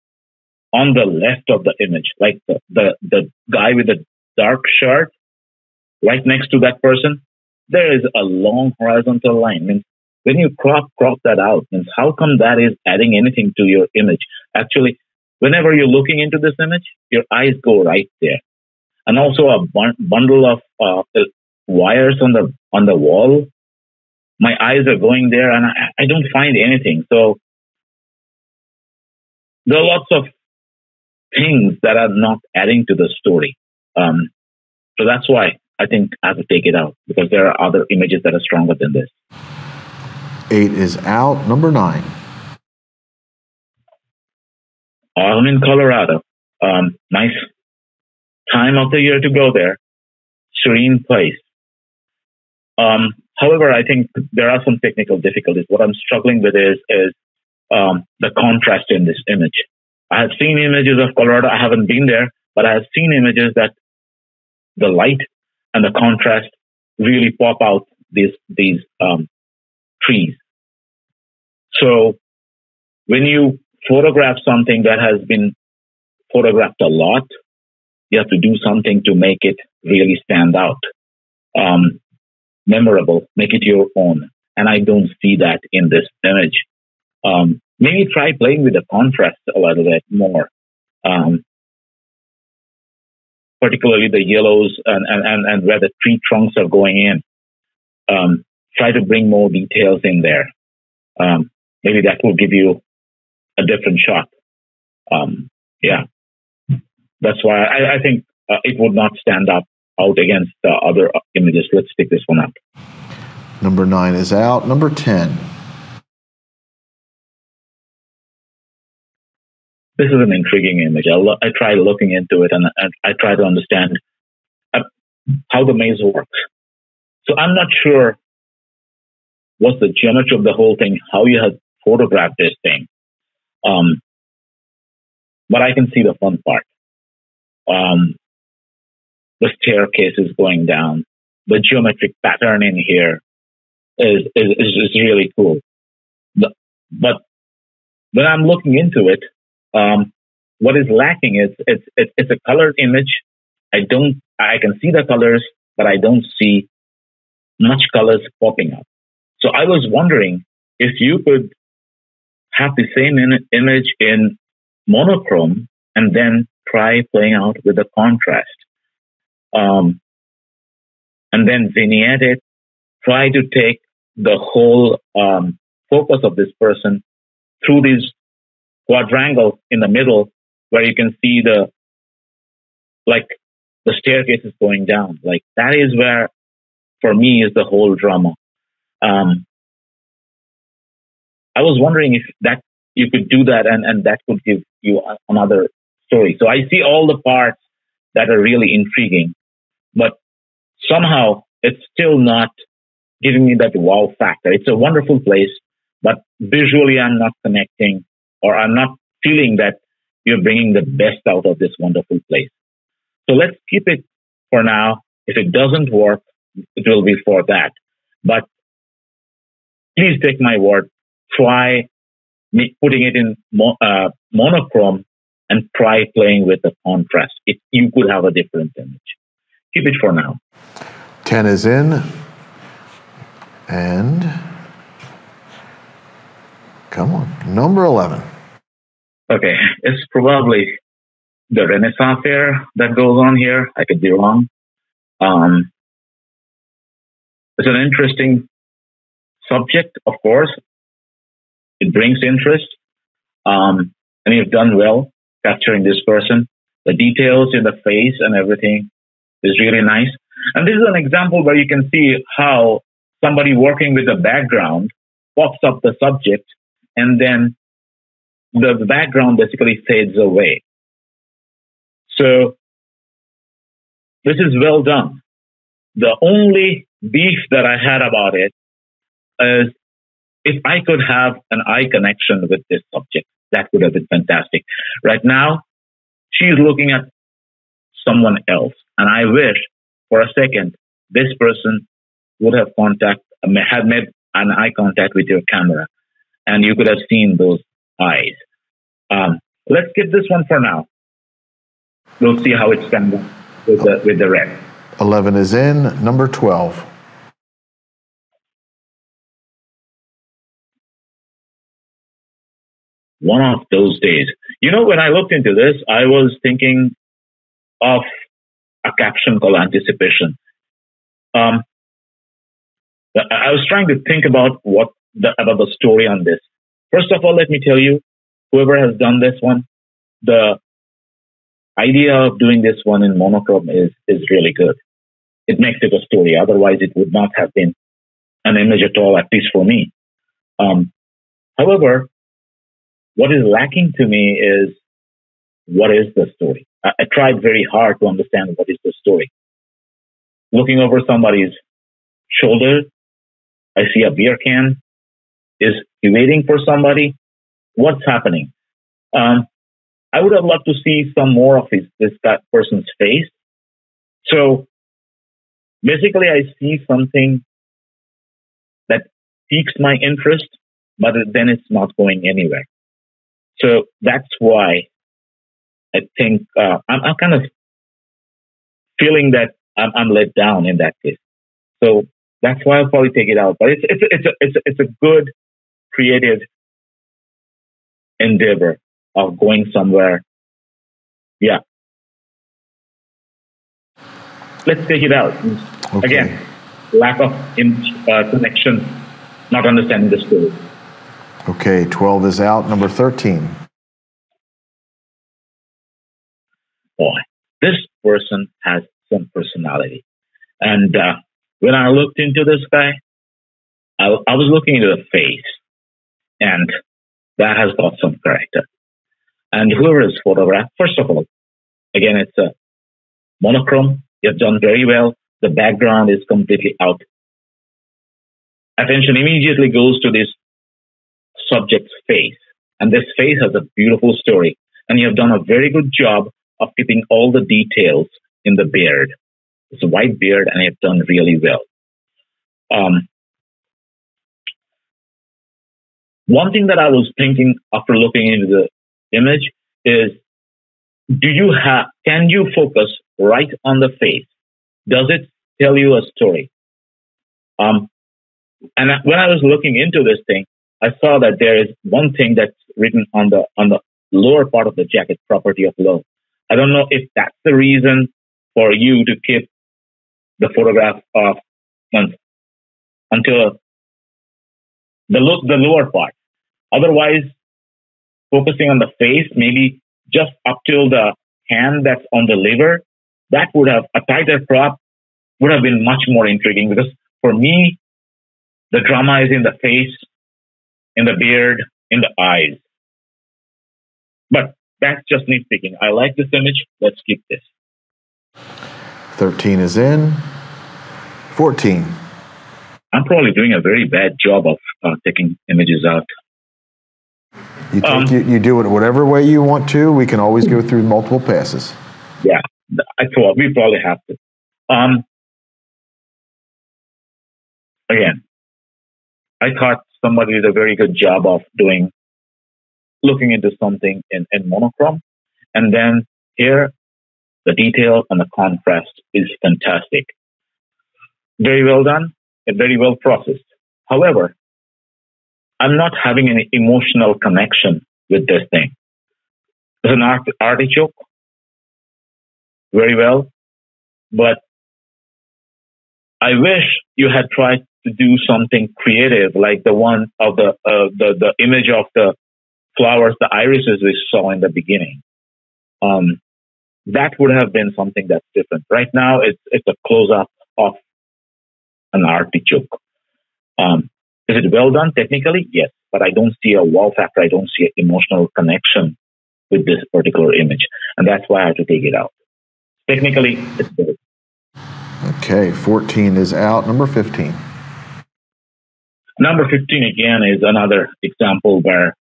on the left of the image, like the, the, the guy with the dark shirt right next to that person. There is a long horizontal line. Means when you crop crop that out, means how come that is adding anything to your image? Actually, whenever you're looking into this image, your eyes go right there. And also a bun- bundle of uh, wires on the on the wall my eyes are going there and I, I don't find anything. So there are lots of things that are not adding to the story. Um, so that's why I think I have to take it out because there are other images that are stronger than this. Eight is out. Number nine. I'm in Colorado. Um, nice time of the year to go there. Serene place. Um, However, I think there are some technical difficulties. What I'm struggling with is is um, the contrast in this image. I have seen images of Colorado. I haven't been there, but I have seen images that the light and the contrast really pop out these these um, trees. So when you photograph something that has been photographed a lot, you have to do something to make it really stand out. Um, memorable, make it your own. And I don't see that in this image. Um, maybe try playing with the contrast a little bit more. Um, particularly the yellows and, and, and, where the tree trunks are going in. Um, try to bring more details in there. Um, maybe that will give you a different shot. Um, yeah, that's why I, I think uh, it would not stand up out against the other images. Let's take this one out. Number nine is out. Number 10. This is an intriguing image. I, lo- I tried looking into it and I, I try to understand uh, how the maze works. So I'm not sure what's the geometry of the whole thing, how you have photographed this thing. Um, but I can see the fun part. Um, the staircase is going down. The geometric pattern in here is, is, is really cool. But, but when I'm looking into it, um, what is lacking is it's, it's, it's a colored image. I don't, I can see the colors, but I don't see much colors popping up. So I was wondering if you could have the same in- image in monochrome and then try playing out with the contrast um, and then vignette it, try to take the whole um, focus of this person through this quadrangle in the middle where you can see the like the staircase is going down. Like that is where for me is the whole drama. Um, I was wondering if that you could do that and, and that could give you another story. So I see all the parts that are really intriguing but somehow it's still not giving me that wow factor. It's a wonderful place, but visually I'm not connecting or I'm not feeling that you're bringing the best out of this wonderful place. So let's keep it for now. If it doesn't work, it will be for that. But please take my word. Try putting it in mo- uh, monochrome and try playing with the contrast. It, you could have a different image. Keep it for now. 10 is in. And come on, number 11. Okay, it's probably the Renaissance fair that goes on here. I could be wrong. Um, it's an interesting subject, of course. It brings interest. Um, and you've done well capturing this person. The details in the face and everything is really nice. And this is an example where you can see how somebody working with the background pops up the subject and then the background basically fades away. So this is well done. The only beef that I had about it is if I could have an eye connection with this subject, that would have been fantastic. Right now, she's looking at someone else. And I wish for a second this person would have contact, had made an eye contact with your camera and you could have seen those eyes. Um, let's skip this one for now. We'll see how it stands with the, with the red. 11 is in. Number 12. One of those days. You know, when I looked into this, I was thinking of a caption called anticipation. Um, I was trying to think about what the, about the story on this. First of all, let me tell you, whoever has done this one, the idea of doing this one in monochrome is is really good. It makes it a story. Otherwise, it would not have been an image at all, at least for me. Um, however, what is lacking to me is what is the story? I, I tried very hard to understand what is the story. Looking over somebody's shoulder, I see a beer can. Is he waiting for somebody? What's happening? Um, I would have loved to see some more of his, this person's face. So basically, I see something that piques my interest, but then it's not going anywhere. So that's why I think uh, I'm, I'm, kind of feeling that I'm, I'm, let down in that case. So that's why I'll probably take it out. But it's it's it's a, it's a, it's a good creative endeavor of going somewhere. Yeah. Let's take it out. Okay. Again, lack of in, uh, connection, not understanding the story. Okay, 12 is out. Number 13. Boy, this person has some personality. And uh, when I looked into this guy, I, I was looking into the face, and that has got some character. And whoever is photographed, first of all, again, it's a monochrome. You've done very well. The background is completely out. Attention immediately goes to this subject's face. And this face has a beautiful story. And you have done a very good job of keeping all the details in the beard. It's a white beard, and you have done really well. Um, one thing that I was thinking after looking into the image is, do you have? Can you focus right on the face? Does it tell you a story? Um, and when I was looking into this thing, I saw that there is one thing that's written on the on the lower part of the jacket, property of low. I don't know if that's the reason for you to keep the photograph of until the look the lower part. Otherwise, focusing on the face, maybe just up till the hand that's on the liver, that would have a tighter crop would have been much more intriguing because for me, the drama is in the face, in the beard, in the eyes. But that's just me speaking. I like this image. Let's keep this. 13 is in. 14. I'm probably doing a very bad job of uh, taking images out. You, take, um, you, you, do it whatever way you want to. We can always go through multiple passes. Yeah, I thought we probably have to. Um, again, I thought somebody did a very good job of doing, looking into something in, in monochrome. And then here, the detail and the contrast is fantastic. Very well done and very well processed. However, I'm not having an emotional connection with this thing. It's an art- artichoke, very well, but I wish you had tried to do something creative, like the one of the uh, the the image of the flowers, the irises we saw in the beginning. Um, that would have been something that's different. Right now, it's it's a close up of an artichoke. Um, is it well done technically? Yes, but I don't see a wow factor. I don't see an emotional connection with this particular image, and that's why I had to take it out. Technically, it's good. Okay, 14 is out. Number 15. Number 15 again is another example where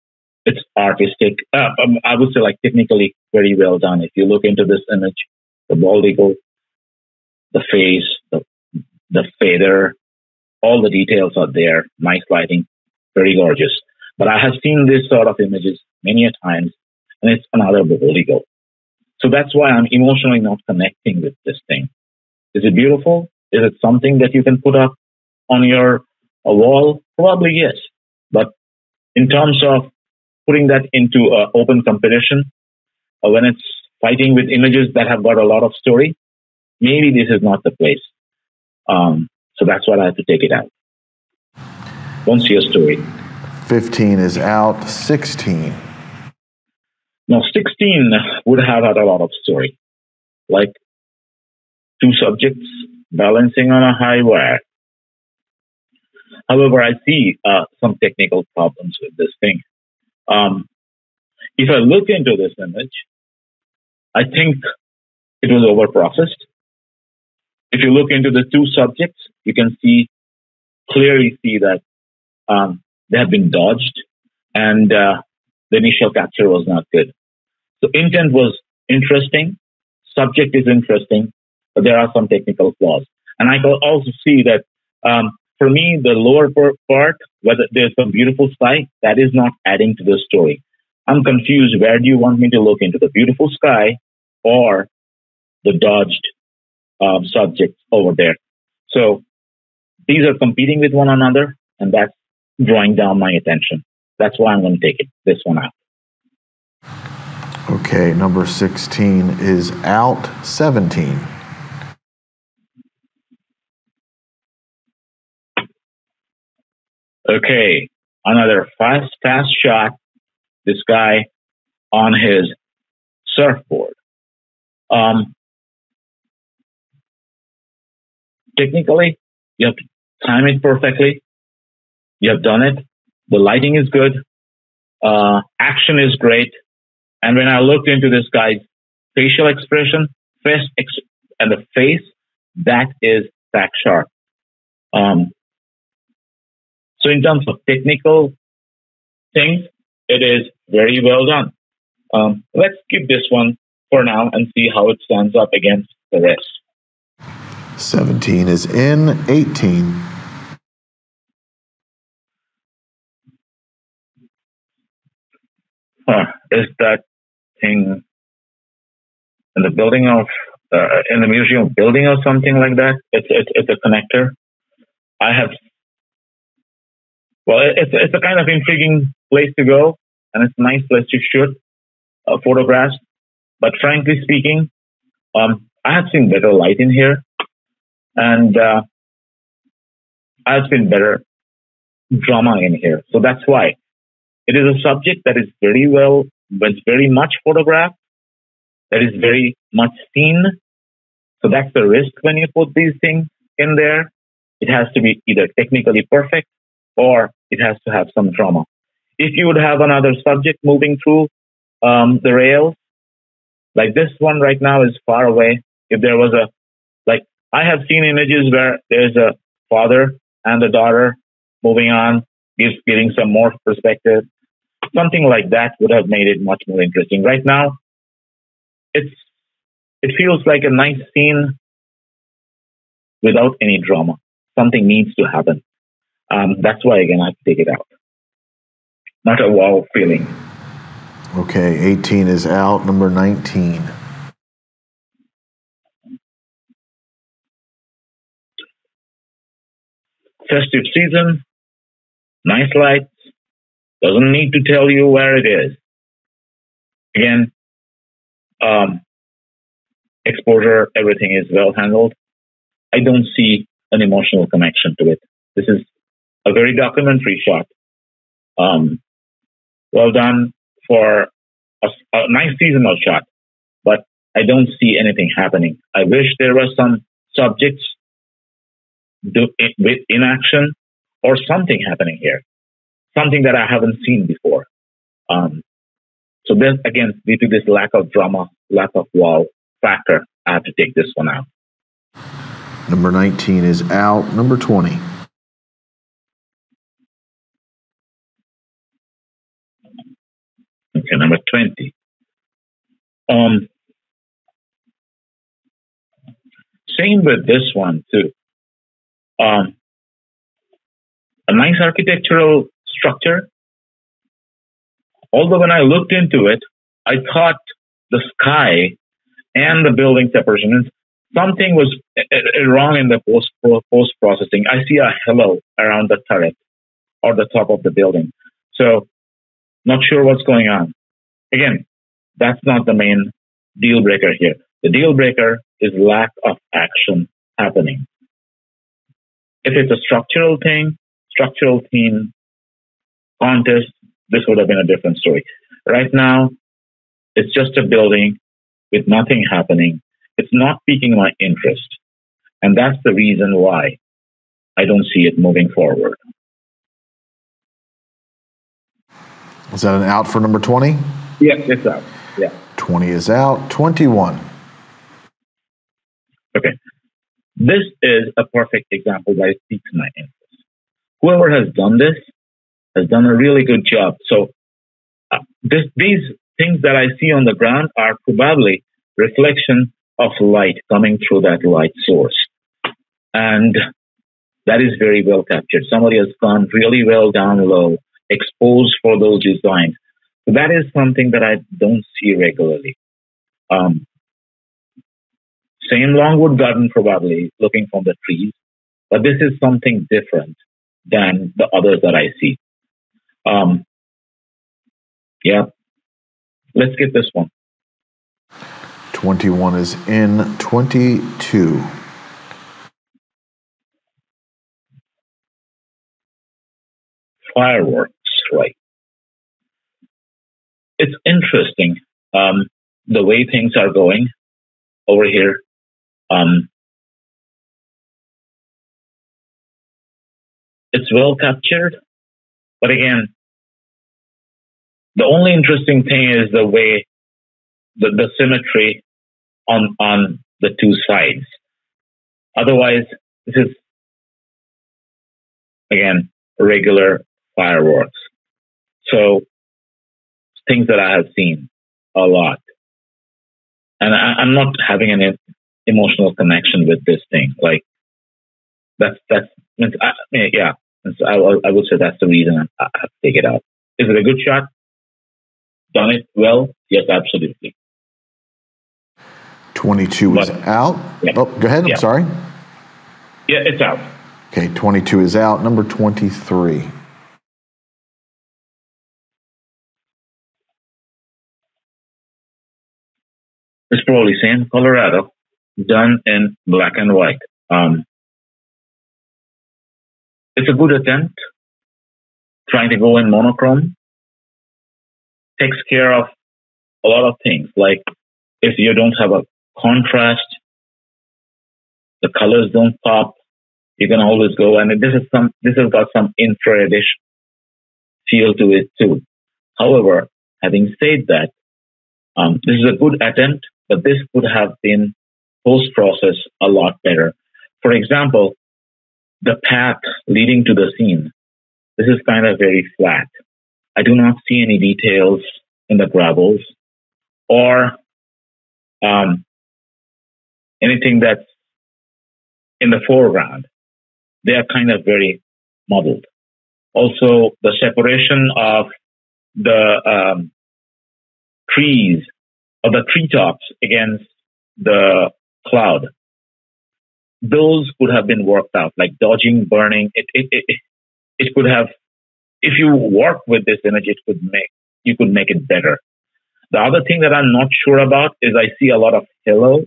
it's artistic. Uh, um, I would say like technically very well done. If you look into this image, the bald eagle, the face, the, the feather, all the details are there. Nice lighting, very gorgeous. But I have seen this sort of images many a times, and it's another bald eagle. So that's why I'm emotionally not connecting with this thing. Is it beautiful? Is it something that you can put up on your a wall? Probably yes. But in terms of putting that into an open competition, uh, when it's fighting with images that have got a lot of story, maybe this is not the place. Um, so that's why I had to take it out. Don't see a story. 15 is out. 16. Now, 16 would have had a lot of story, like two subjects balancing on a high wire. However, I see uh, some technical problems with this thing. Um, if I look into this image, I think it was overprocessed. If you look into the two subjects, you can see clearly see that um, they have been dodged, and uh, the initial capture was not good. So intent was interesting, subject is interesting, but there are some technical flaws. And I can also see that um, for me, the lower part, whether there's some beautiful sky, that is not adding to the story. I'm confused. Where do you want me to look into the beautiful sky or the dodged um, subjects over there? So these are competing with one another, and that's drawing down my attention. That's why I'm going to take it this one out. Okay, number 16 is out. 17. Okay, another fast, fast shot. This guy on his surfboard. Um, technically, you have to time it perfectly. You have done it. The lighting is good. Uh, action is great. And when I looked into this guy's facial expression, face and the face, that is tack sharp. Um, so in terms of technical things, it is very well done. Um, let's keep this one for now and see how it stands up against the rest. 17 is in, 18. Huh, is that thing in the building of, uh, in the museum building or something like that? It's, it's, it's a connector. I have well, it's it's a kind of intriguing place to go, and it's a nice place to shoot uh, photographs. But frankly speaking, um, I have seen better light in here, and uh, I have seen better drama in here. So that's why it is a subject that is very well, was very much photographed, that is very much seen. So that's the risk when you put these things in there. It has to be either technically perfect or it has to have some trauma. If you would have another subject moving through um, the rails, like this one right now is far away. If there was a, like, I have seen images where there's a father and a daughter moving on, gives, getting some more perspective. Something like that would have made it much more interesting. Right now, it's, it feels like a nice scene without any drama. Something needs to happen. Um, that's why again I have to take it out. Not a wow feeling. Okay, 18 is out. Number 19. Festive season, nice lights, doesn't need to tell you where it is. Again, um, exposure, everything is well handled. I don't see an emotional connection to it. This is a very documentary shot. Um, well done for a, a nice seasonal shot, but I don't see anything happening. I wish there were some subjects do, with inaction or something happening here, something that I haven't seen before. Um, so this again, due to this lack of drama, lack of wow factor, I have to take this one out. Number 19 is out. Number 20. Number 20. Um, same with this one too. Um, a nice architectural structure. Although when I looked into it, I thought the sky and the building separation, something was eh, eh, wrong in the post processing. I see a hello around the turret or the top of the building. So not sure what's going on. Again, that's not the main deal breaker here. The deal breaker is lack of action happening. If it's a structural thing, structural team contest, this would have been a different story. Right now, it's just a building with nothing happening. It's not piquing my interest. And that's the reason why I don't see it moving forward. Is that an out for number 20? Yeah, it's out. Yeah. 20 is out. 21. Okay. This is a perfect example that piques my interest. Whoever has done this has done a really good job. So uh, this, these things that I see on the ground are probably reflection of light coming through that light source. And that is very well captured. Somebody has gone really well down low exposed for those designs. So that is something that I don't see regularly. Um, same longwood garden probably looking from the trees, but this is something different than the others that I see. Um, yeah, let's get this one. 21 is in 22. Fireworks right. It's interesting um, the way things are going over here. Um, it's well captured, but again, the only interesting thing is the way the, the symmetry on on the two sides. Otherwise, this is again regular fireworks. So things that I have seen a lot. And I, am not having an emotional connection with this thing. Like that's, that's, I, yeah, I, I would say that's the reason I, I take it out. Is it a good shot? Done it well? Yes, absolutely. 22 but, is out. Yeah. Oh, go ahead. I'm sorry. Yeah, it's out. Okay, 22 is out. Number 23. It's probably same Colorado, done in black and white. Um, it's a good attempt. Trying to go in monochrome takes care of a lot of things. Like if you don't have a contrast, the colors don't pop. You can always go, and this is some. This has got some infraredish feel to it too. However, having said that, um, this is a good attempt but this could have been post process a lot better. For example, the path leading to the scene. This is kind of very flat. I do not see any details in the gravels or um, anything that's in the foreground. They are kind of very muddled. Also, the separation of the um, trees or the treetops against the cloud. Those could have been worked out, like dodging, burning. It, it, it, it could have, if you work with this image, it could make, you could make it better. The other thing that I'm not sure about is I see a lot of halo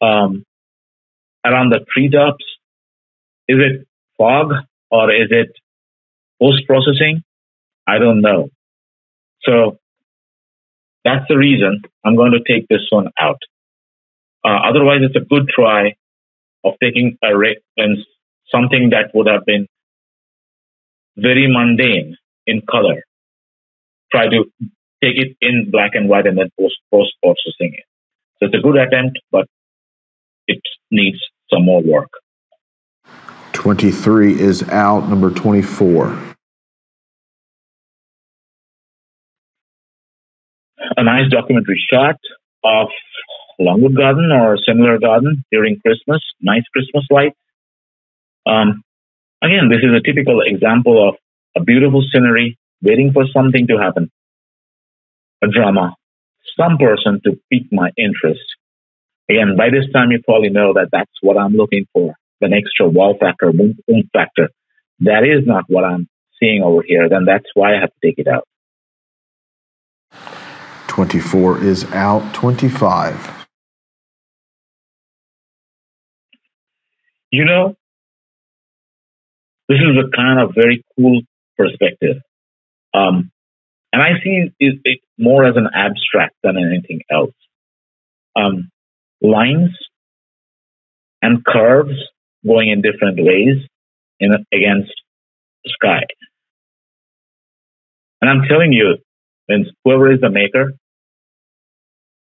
um, around the treetops. Is it fog or is it post processing? I don't know. So that's the reason I'm going to take this one out. Uh, otherwise, it's a good try of taking a and something that would have been very mundane in color. Try to take it in black and white and then post post processing it. So it's a good attempt, but it needs some more work. 23 is out. Number 24. A nice documentary shot of Longwood Garden or a similar garden during Christmas. Nice Christmas lights. Um, again, this is a typical example of a beautiful scenery waiting for something to happen. A drama, some person to pique my interest. Again, by this time, you probably know that that's what I'm looking for an extra wow factor, boom, boom factor. That is not what I'm seeing over here. Then that's why I have to take it out. 24 is out. 25. You know, this is a kind of very cool perspective. Um, and I see it, it, more as an abstract than anything else. Um, lines and curves going in different ways in, against the sky. And I'm telling you, whoever is the maker,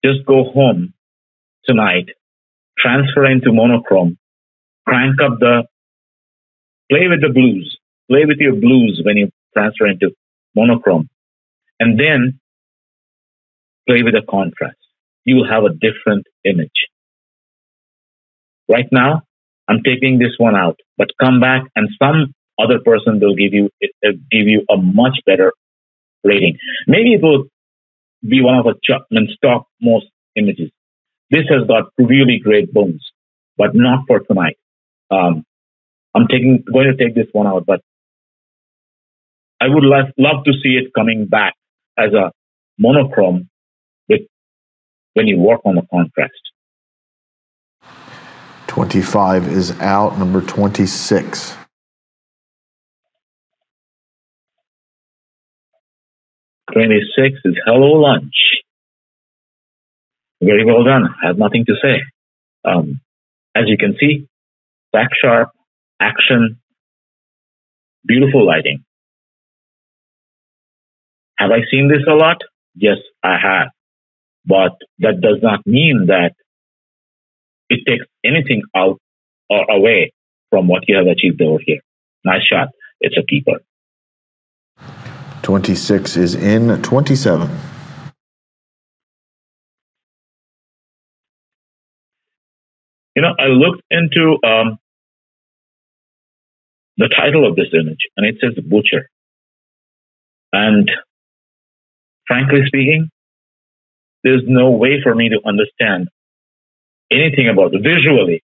just go home tonight, transfer into monochrome, crank up the, play with the blues, play with your blues when you transfer into monochrome, and then play with the contrast. You will have a different image. Right now, I'm taking this one out, but come back and some other person will give you uh, give you a much better rating. Maybe it will be one of the Chapman stock most images. This has got really great bones, but not for tonight. Um, I'm taking going to take this one out, but I would love, love to see it coming back as a monochrome with when you work on the contrast. 25 is out. Number 26. Twenty-six is hello lunch. Very well done. I have nothing to say. Um, as you can see, tack sharp, action, beautiful lighting. Have I seen this a lot? Yes, I have. But that does not mean that it takes anything out or away from what you have achieved over here. Nice shot. It's a keeper. 26 is in. 27. You know, I looked into um, the title of this image and it says butcher. And frankly speaking, there's no way for me to understand anything about visually,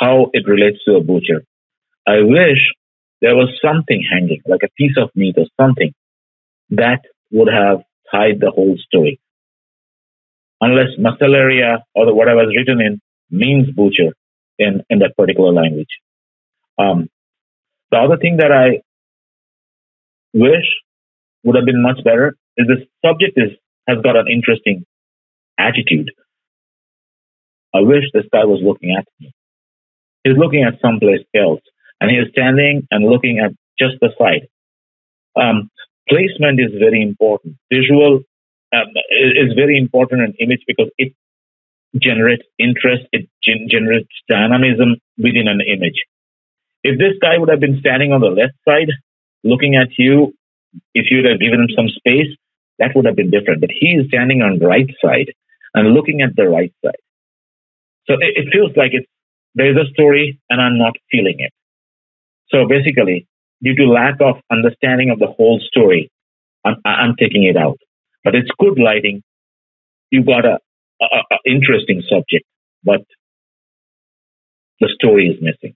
how it relates to a butcher. I wish there was something hanging, like a piece of meat or something that would have tied the whole story. Unless Macellaria or the, whatever is written in means butcher in, in that particular language. Um, the other thing that I wish would have been much better is the subject is has got an interesting attitude. I wish this guy was looking at me. He's looking at someplace else, and he is standing and looking at just the side. Um, placement is very important. Visual um, is very important in image because it generates interest, it gen- generates dynamism within an image. If this guy would have been standing on the left side, looking at you, if you'd have given him some space, that would have been different. But he is standing on the right side and looking at the right side. So it, it feels like it's there's a story and I'm not feeling it. So basically, due to lack of understanding of the whole story, I'm, I'm taking it out. But it's good lighting. You got a, a, a interesting subject, but the story is missing.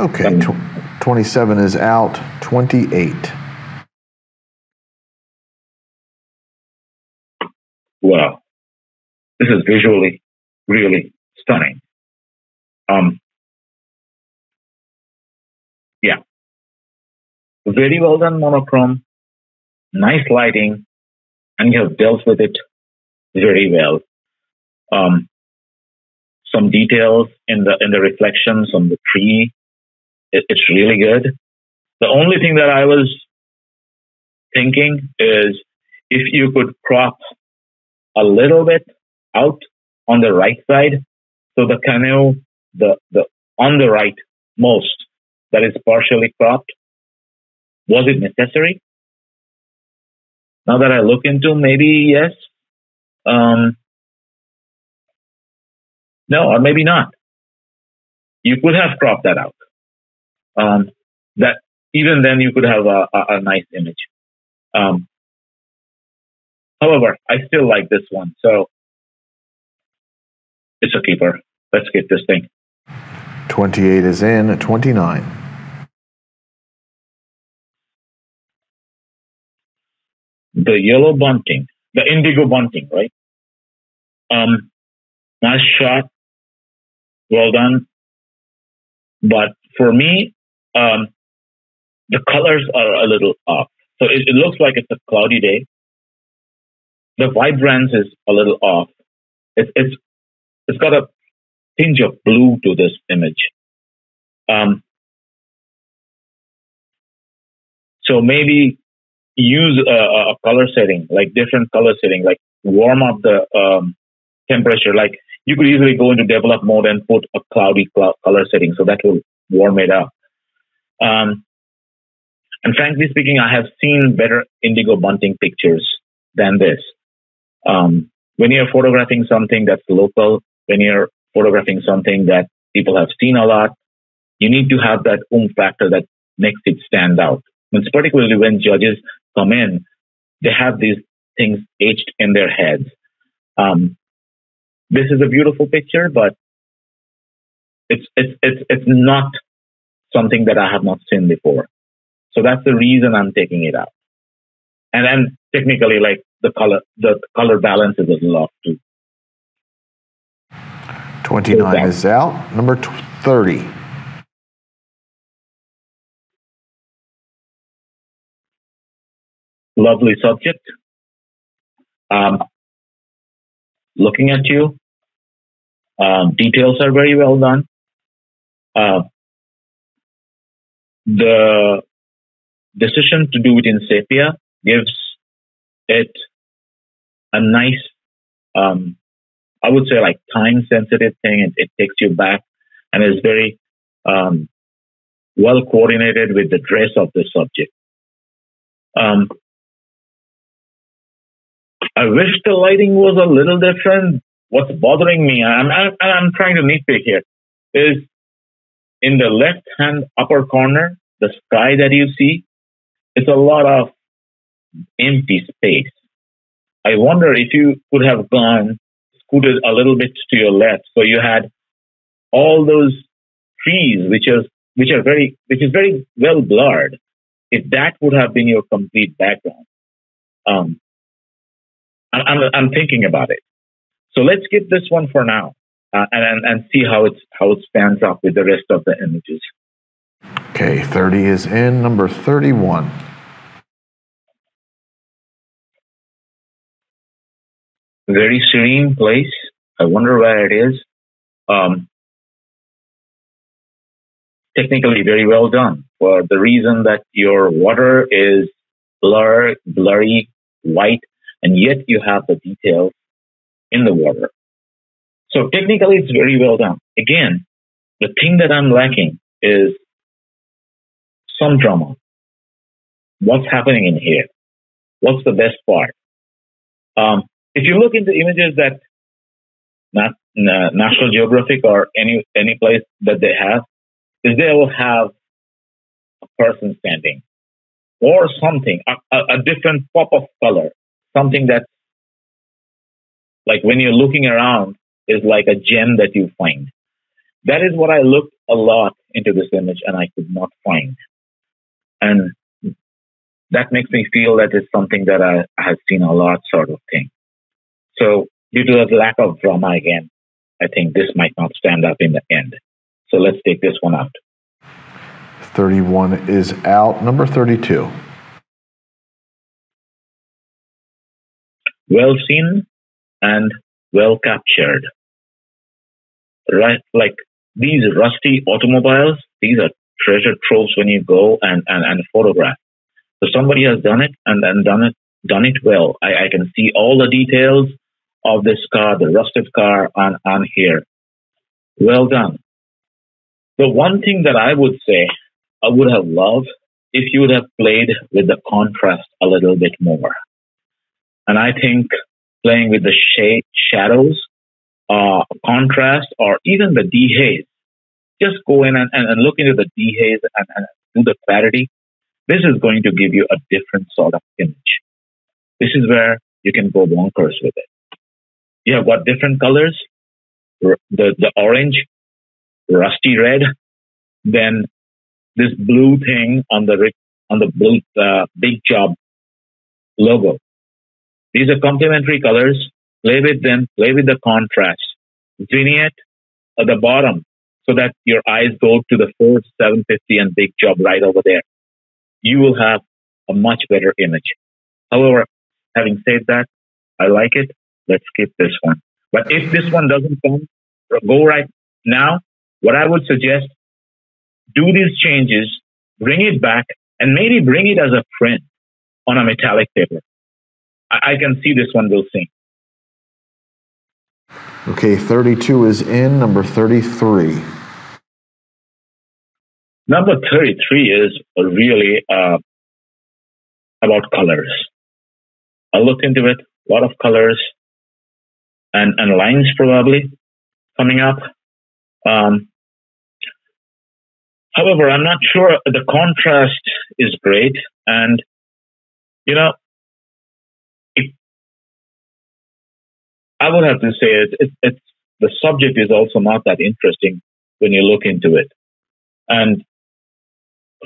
Okay, Um, tw- 27 is out. 28. Wow, this is visually really stunning. Um, very well done monochrome, nice lighting, and you have dealt with it very well. Um, some details in the in the reflections on the tree, it, it's really good. The only thing that I was thinking is if you could crop a little bit out on the right side. So the canoe, the, the, on the right most that is partially cropped. Was it necessary? Now that I look into maybe yes. Um, no, or maybe not. You could have cropped that out. Um, that even then you could have a, a, a nice image. Um, However, I still like this one, so it's a keeper. Let's get this thing. 28 is in. 29. The yellow bunting, the indigo bunting, right? Um, nice shot, well done. But for me, um, the colors are a little off. So it, it looks like it's a cloudy day. The vibrance is a little off. It's it's it's got a tinge of blue to this image. Um, so maybe use a, a color setting, like different color setting, like warm up the um, temperature. Like you could easily go into develop mode and put a cloudy cl- color setting, so that will warm it up. Um, and frankly speaking, I have seen better indigo bunting pictures than this. Um, when you're photographing something that's local, when you're photographing something that people have seen a lot, you need to have that oomph factor that makes it stand out. And particularly when judges come in, they have these things etched in their heads. Um, this is a beautiful picture, but it's it's it's it's not something that I have not seen before. So that's the reason I'm taking it out. And then technically, like the color, the color balance is a off too. 29 is out. Number tw- Lovely subject. Um, looking at you, um, details are very well done. Uh, the decision to do it in sepia gives it a nice, um, I would say like time sensitive thing. It, it takes you back and is very um, well coordinated with the dress of the subject. Um, I wish the lighting was a little different. What's bothering me, I'm, I'm, I'm trying to nitpick here, is in the left hand upper corner, the sky that you see, it's a lot of empty space. I wonder if you could have gone, scooted a little bit to your left, so you had all those trees, which is which are very, which is very well blurred. If that would have been your complete background, um, I'm, I'm, I'm thinking about it. So let's get this one for now, uh, and and see how it's how it stands up with the rest of the images. Okay, 30 is in. Number 31. very serene place. I wonder where it is. Um, technically very well done for the reason that your water is blur, blurry, white, and yet you have the details in the water. So technically it's very well done. Again, the thing that I'm lacking is some drama. What's happening in here? What's the best part? Um, if you look into images that not, uh, National Geographic or any any place that they have, is they will have a person standing, or something, a, a, a different pop of color, something that, like when you're looking around, is like a gem that you find. That is what I looked a lot into this image and I could not find. And that makes me feel that it's something that I, have seen a lot sort of thing. So due to the lack of drama again, I think this might not stand up in the end. So let's take this one out. 31 is out. Number 32. Well seen and well captured. Right, like these rusty automobiles, these are treasure troves when you go and, and, and photograph. So somebody has done it and then done it done it well. I, I can see all the details of this car, the rusted car on, on here. Well done. The one thing that I would say I would have loved if you would have played with the contrast a little bit more. And I think playing with the shade, shadows, uh, contrast, or even the dehaze, just go in and, and, and look into the dehaze and, and do the clarity. This is going to give you a different sort of image. This is where you can go bonkers with it. You have got different colors, the, the orange, rusty red, then this blue thing on the on the blue uh, big job logo. These are complementary colors. Play with them. Play with the contrast. Vignette at the bottom so that your eyes go to the Ford 750 and big job right over there. You will have a much better image. However, having said that, I like it. Let's skip this one. But if this one doesn't come, go right now. What I would suggest, do these changes, bring it back, and maybe bring it as a print on a metallic paper. I, I can see this one will sing. Okay, 32 is in. Number 33. Number 33 is really uh, about colors. I looked into it, a lot of colors and, and lines probably coming up. Um, however, I'm not sure the contrast is great. And, you know, I would have to say it, it, it's the subject is also not that interesting when you look into it. And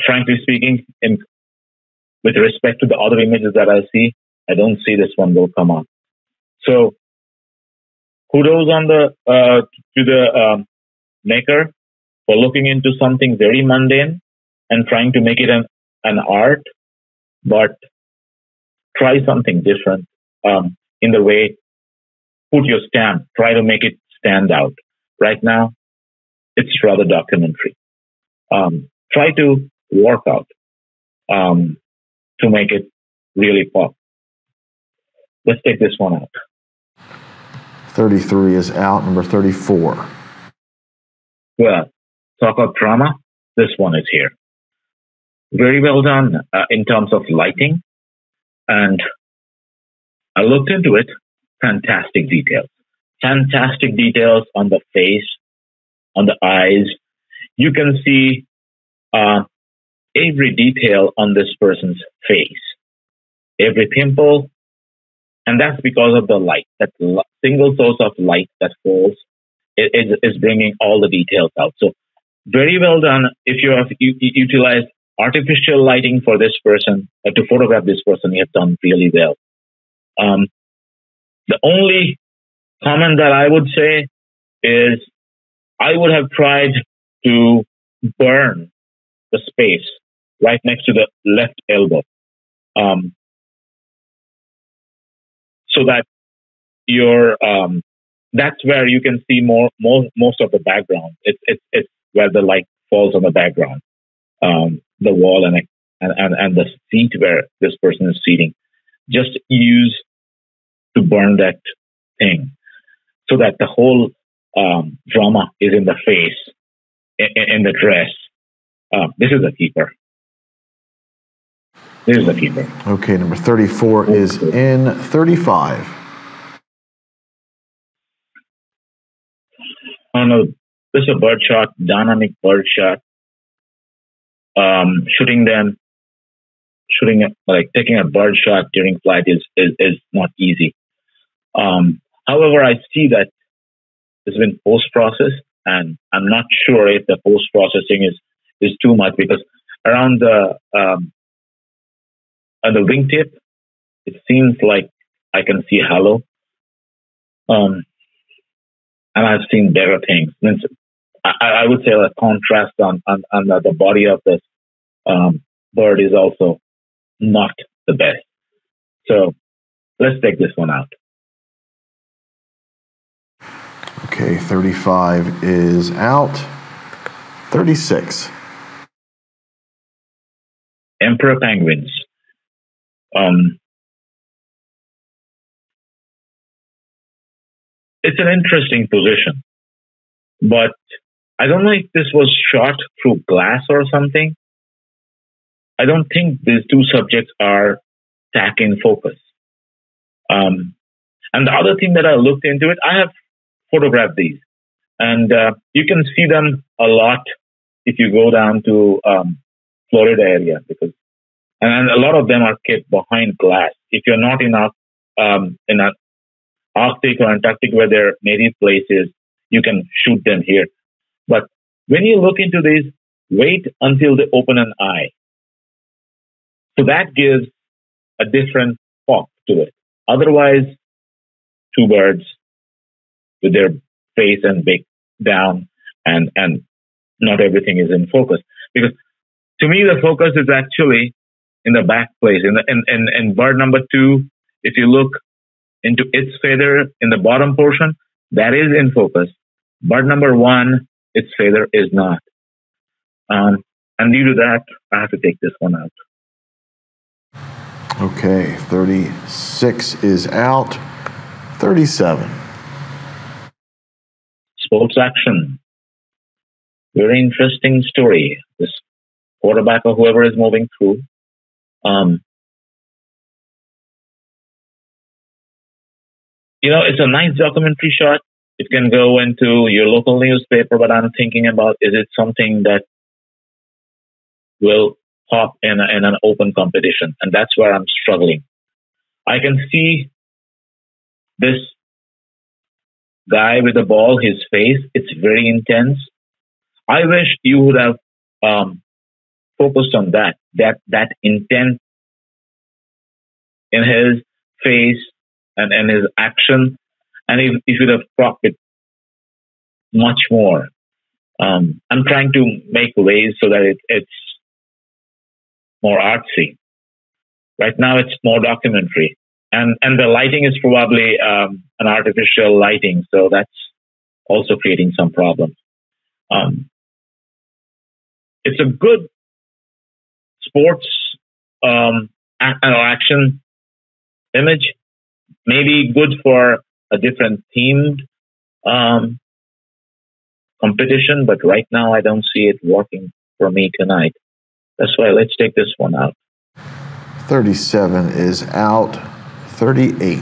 frankly speaking, in with respect to the other images that I see, I don't see this one will come up. So kudos on the uh, to the um, maker for looking into something very mundane and trying to make it an, an art, but try something different um, in the way. Put your stamp. Try to make it stand out. Right now, it's rather documentary. Um, try to work out um, to make it really pop. Let's take this one out. 33 is out. Number 34. Well, talk about drama. This one is here. Very well done uh, in terms of lighting. And I looked into it. Fantastic details. Fantastic details on the face, on the eyes. You can see uh, every detail on this person's face. Every pimple, and that's because of the light. That single source of light that falls is, is bringing all the details out. So very well done. If you have you utilized artificial lighting for this person uh, to photograph this person, you have done really well. Um, the only comment that I would say is I would have tried to burn the space right next to the left elbow. Um, so that your um, that's where you can see more, more most of the background. It's it's it's where the light falls on the background, um, the wall and, and and and the seat where this person is sitting. Just use to burn that thing, so that the whole um, drama is in the face, in, in the dress. Uh, this is a keeper. There's the keeper. Okay, number 34 is in 35. Oh no, this is a bird shot, dynamic bird shot. um, shooting them, shooting like taking a bird shot during flight is is, is not easy. Um, however, I see that it's been post processed, and I'm not sure if the post processing is is too much because around the um, on the wingtip, it seems like I can see halo. Um, and I've seen better things. I, I would say the contrast on, on, on the, the body of this um, bird is also not the best. So let's take this one out. Okay, 35 is out. 36. Emperor penguins. Um, it's an interesting position, but I don't know if this was shot through glass or something. I don't think these two subjects are tack in focus. Um, and the other thing that I looked into it, I have photographed these, and uh, you can see them a lot if you go down to um, Florida area because, and a lot of them are kept behind glass. If you're not in um, in a Arctic or Antarctic where their native place is, you can shoot them here. But when you look into these, wait until they open an eye. So that gives a different pop to it. Otherwise, two birds with their face and beak down and, and not everything is in focus. Because to me, the focus is actually in the back place. In, the, in, in, in bird number two, if you look into its feather in the bottom portion, that is in focus. Bird number one, its feather is not. Um, and due to that, I have to take this one out. Okay, 36 is out. 37. Sports action. Very interesting story. This quarterback or whoever is moving through. Um, you know, it's a nice documentary shot. It can go into your local newspaper, but I'm thinking about is it something that will pop in, a, in an open competition? And that's where I'm struggling. I can see this guy with the ball, his face, it's very intense. I wish you would have um, focused on that, that, that intent in his face and, and his action. And if, if you'd have cropped it much more. Um, I'm trying to make ways so that it, it's more artsy. Right now, it's more documentary, and and the lighting is probably um, an artificial lighting, so that's also creating some problems. Um, it's a good sports um, action image, maybe good for a different themed um, competition, but right now I don't see it working for me tonight. That's why let's take this one out. 37 is out. 38.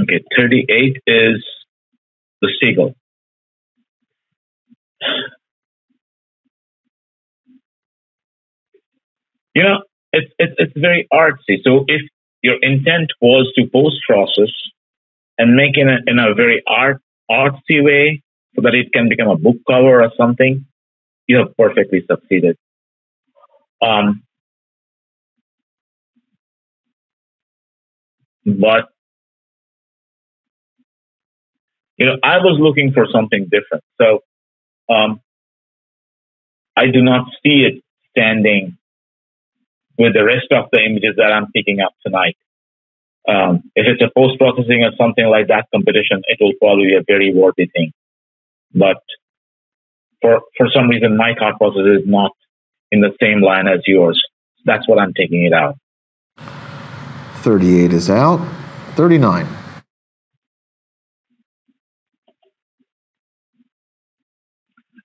Okay, 38 is the seagull. You know, it's, it's, it's very artsy. So if your intent was to post process and make it in a, in a very art artsy way so that it can become a book cover or something, you have perfectly succeeded. Um, but you know, I was looking for something different. So um, I do not see it standing with the rest of the images that I'm picking up tonight. Um, if it's a post processing or something like that competition, it will probably be a very worthy thing. But for for some reason, my thought process is not in the same line as yours. That's what I'm taking it out. 38 is out. 39.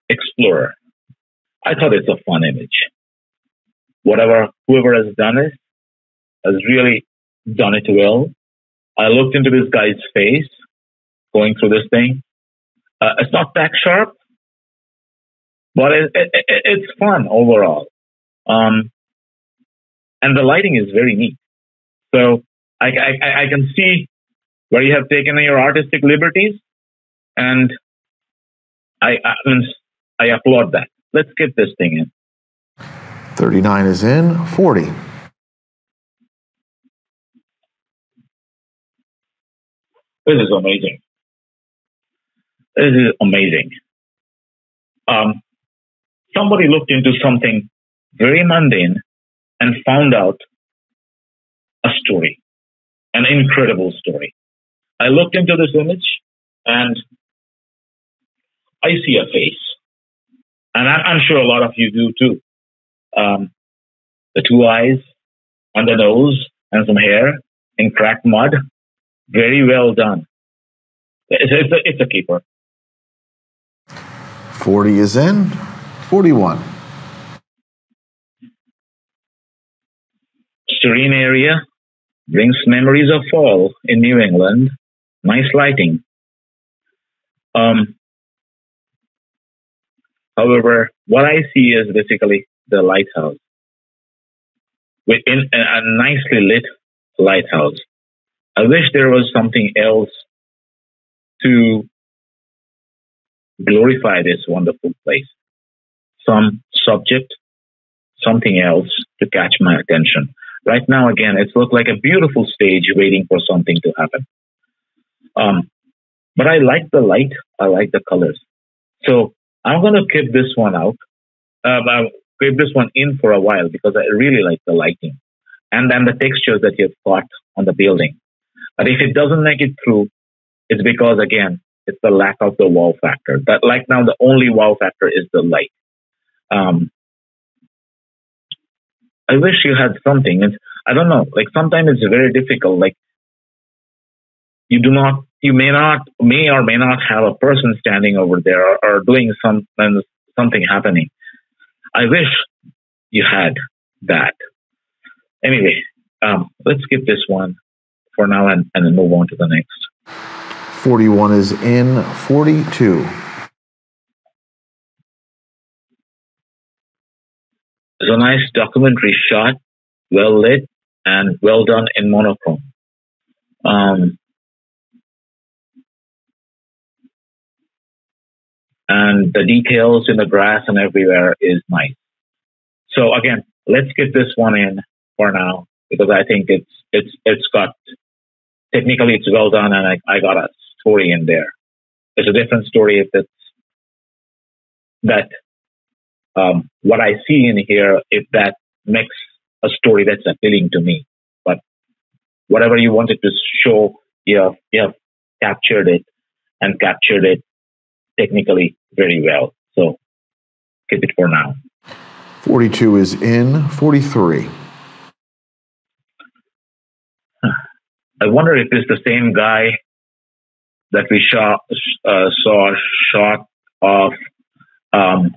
Explorer. I thought it's a fun image whatever whoever has done it has really done it well. I looked into this guy's face going through this thing, Uh, it's not that sharp, but it, it, it, it's fun overall. Um, and the lighting is very neat. So I, I, I can see where you have taken your artistic liberties, and I, I, I applaud that. Let's get this thing in. 39 is in. 40. This is amazing. This is amazing. Um, somebody looked into something very mundane and found out a story, an incredible story. I looked into this image and I see a face. And I'm sure a lot of you do too. Um, the two eyes and the nose and some hair in cracked mud. Very well done. It's, it's, a, it's a keeper. 40 is in. 41. Serene area brings memories of fall in New England. Nice lighting. Um, however, what I see is basically the lighthouse. Within a nicely lit lighthouse. I wish there was something else to glorify this wonderful place. Some subject, something else to catch my attention. Right now, again, it's looked like a beautiful stage waiting for something to happen. Um, but I like the light. I like the colors. So I'm going to keep this one out. I'll keep this one in for a while because I really like the lighting and then the textures that you've got on the building. But if it doesn't make it through, it's because again, it's the lack of the wow factor. That like now the only wow factor is the light. Um, I wish you had something. It's, I don't know. Like sometimes it's very difficult. Like you do not, you may not, may or may not have a person standing over there or, or doing some something happening. I wish you had that. Anyway, um, let's skip this one for now and, and then move on to the next. 41 is in. 42. It's a nice documentary shot, well lit, and well done in monochrome. Um, and the details in the grass and everywhere is nice. So again, let's get this one in for now because I think it's it's it's got technically it's well done and I, I got a story in there. It's a different story if it's that um, what I see in here, if that makes a story that's appealing to me. But whatever you wanted to show, you have, you have captured it and captured it technically very well. So keep it for now. 42 is in. 43. I wonder if it's the same guy that we shot, uh, saw shot of um,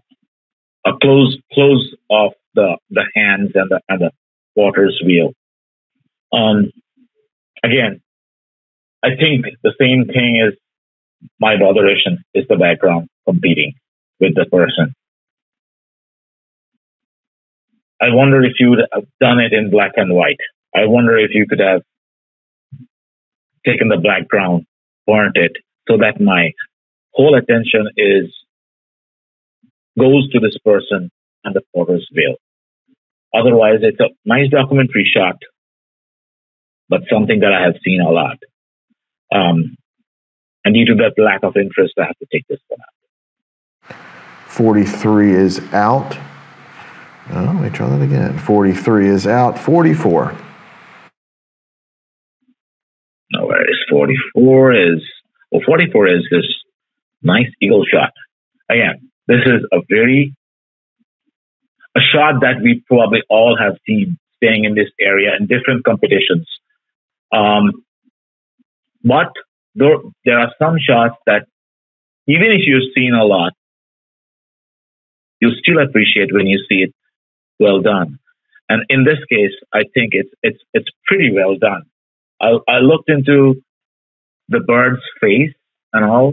a close close of the the hands and the and the potter's wheel. Um, again, I think the same thing is my botheration is the background competing with the person. I wonder if you would have done it in black and white. I wonder if you could have taken the background burnt it so that my whole attention is goes to this person and the potter's wheel. Otherwise, it's a nice documentary shot, but something that I have seen a lot. Um, and due to that lack of interest, I have to take this one out. 43 is out. Oh, let me try that again. 43 is out. 44. No, is 44 is well, 44 is this nice eagle shot. Again, this is a very, a shot that we probably all have seen staying in this area in different competitions. Um, but there, there are some shots that even if you've seen a lot, you still appreciate when you see it well done. And in this case, I think it's it's it's pretty well done. I, I looked into the bird's face and all.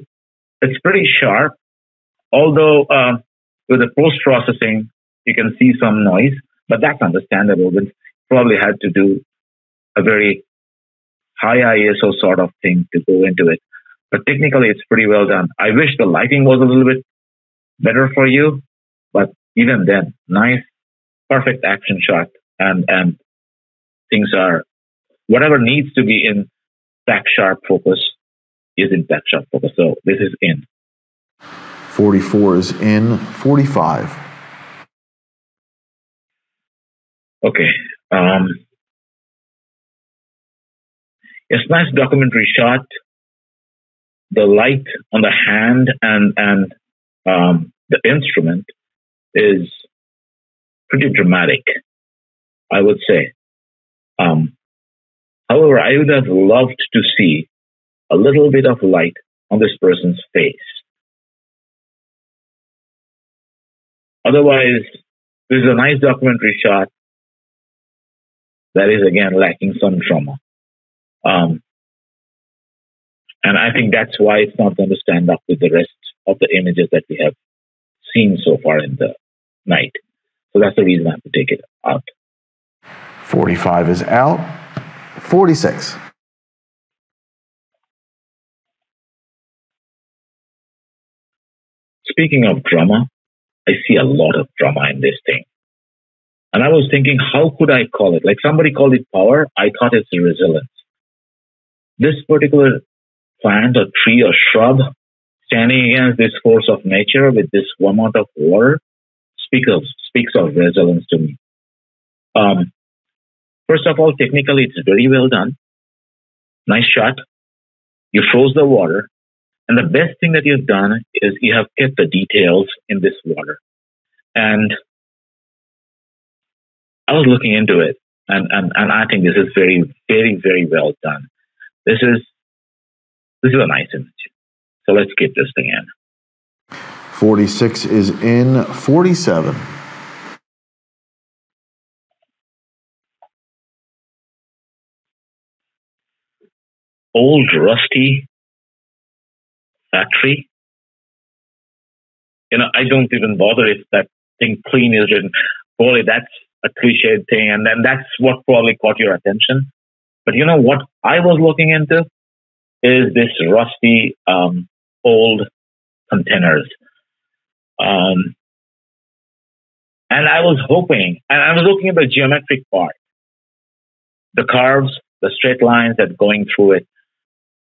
it's pretty sharp. Although uh, with the post processing, you can see some noise, but that's understandable. But probably had to do a very high ISO sort of thing to go into it. But technically, it's pretty well done. I wish the lighting was a little bit better for you, but even then, nice, perfect action shot, and and things are whatever needs to be in tack sharp focus is in tack sharp focus. So this is in. 44 is in. 45. Okay. Um, it's nice documentary shot. The light on the hand and and um, the instrument is pretty dramatic, I would say. Um, however, I would have loved to see a little bit of light on this person's face. Otherwise, this is a nice documentary shot that is again lacking some drama. Um, and I think that's why it's not going to stand up with the rest of the images that we have seen so far in the night. So that's the reason I have to take it out. 45 is out. 46. Speaking of drama, I see a lot of drama in this thing. And I was thinking, how could I call it? Like somebody called it power. I thought it's resilience. This particular plant or tree or shrub standing against this force of nature with this amount of water speaks of, speaks of resilience to me. Um, first of all, technically, it's very well done. Nice shot. You froze the water. And the best thing that you've done is you have kept the details in this water. And I was looking into it, and, and, and I think this is very, very, very well done. This is this is a nice image. So let's keep this thing in. 46 is in. 47. Old rusty factory. You know, I don't even bother if that thing clean is written. Boy, that's a cliched thing, and then that's what probably caught your attention. But you know what I was looking into is this rusty um, old containers. Um, and I was hoping, and I was looking at the geometric part, the curves, the straight lines that going through it.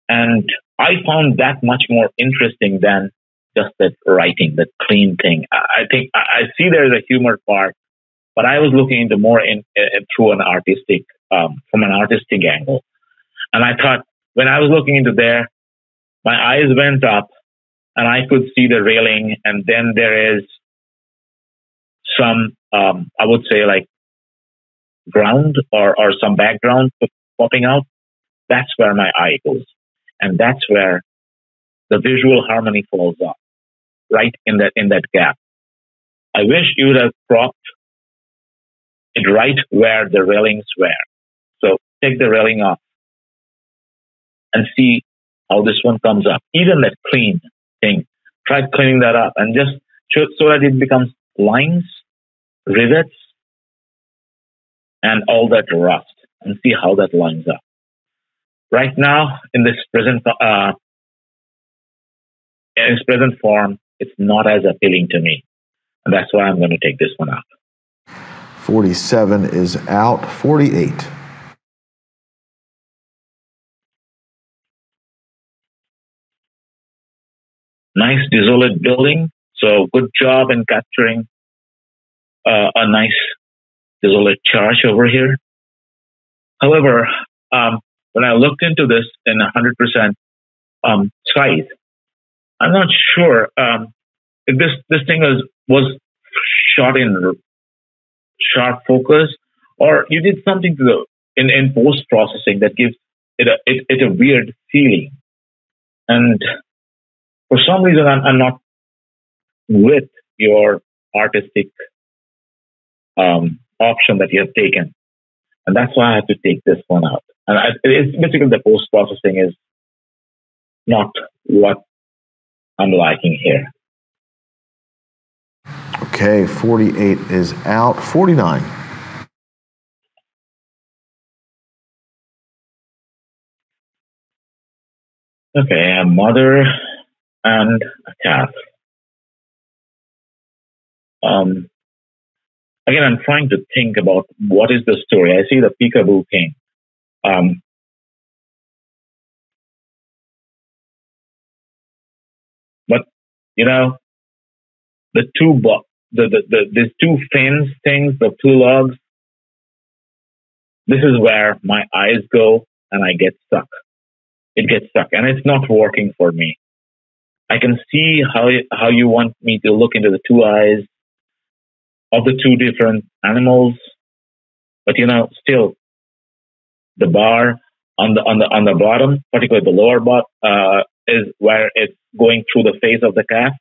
And I found that much more interesting than just that writing, that clean thing. I think I see there's a humor part, but I was looking into more in, through an artistic, um, from an artistic angle. And I thought when I was looking into there, my eyes went up and I could see the railing, and then there is some, um, I would say, like ground or, or some background popping out. That's where my eye goes. And that's where the visual harmony falls off, right in that, in that gap. I wish you would have cropped it right where the railings were. So take the railing off and see how this one comes up. Even that clean thing, try cleaning that up and just so that it becomes lines, rivets, and all that rust and see how that lines up. Right now, in this present, uh, in its present form, it's not as appealing to me. And that's why I'm going to take this one out. 47 is out. 48. Nice desolate building. So good job in capturing uh, a nice desolate church over here. However, um, when I looked into this in 100% um, size, I'm not sure um, if this, this thing was, was shot in sharp focus, or you did something to the in, in post processing that gives it a it, it a weird feeling. And for some reason, I'm, I'm not with your artistic um, option that you have taken, and that's why I have to take this one out. And I, it's basically the post processing is not what I'm liking here. Okay, 48 is out. 49. Okay, a mother and a calf. Um, again, I'm trying to think about what is the story. I see the peekaboo king. Um, but you know, the two bo- the, the the these two fins things, the two logs. This is where my eyes go, and I get stuck. It gets stuck, and it's not working for me. I can see how how you want me to look into the two eyes of the two different animals, but you know, still, the bar on the on the on the bottom, particularly the lower bot, uh, is where it's going through the face of the calf.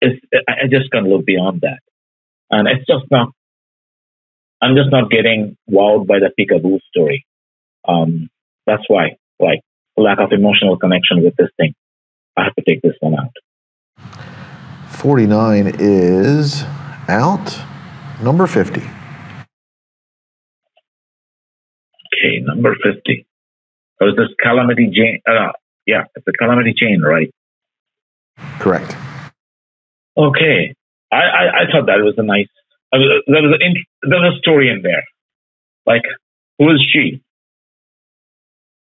It's, I just can't look beyond that, and it's just not. I'm just not getting wowed by the peekaboo story. Um, that's why, like, lack of emotional connection with this thing. I have to take this one out. 49 is out. Number 50. Okay, number 50. So is this Calamity Jane? Uh, yeah, it's a Calamity Jane, right? Correct. Okay. I, I, I thought that was a nice, uh, there was, a, there was a story in there. Like, who is she?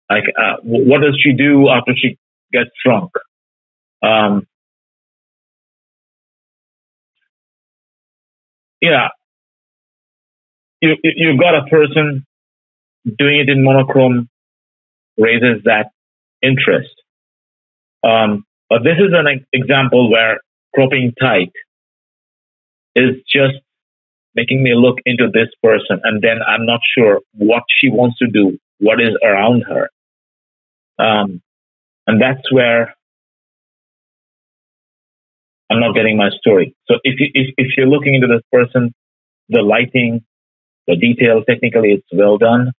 Like, uh, what does she do after she gets drunk? Um, yeah, you, you've got a person doing it in monochrome raises that interest. Um, but this is an example where cropping tight is just making me look into this person and then I'm not sure what she wants to do, what is around her. Um, and that's where I'm not getting my story. So if you, if, if you're looking into this person, the lighting, the detail, technically it's well done,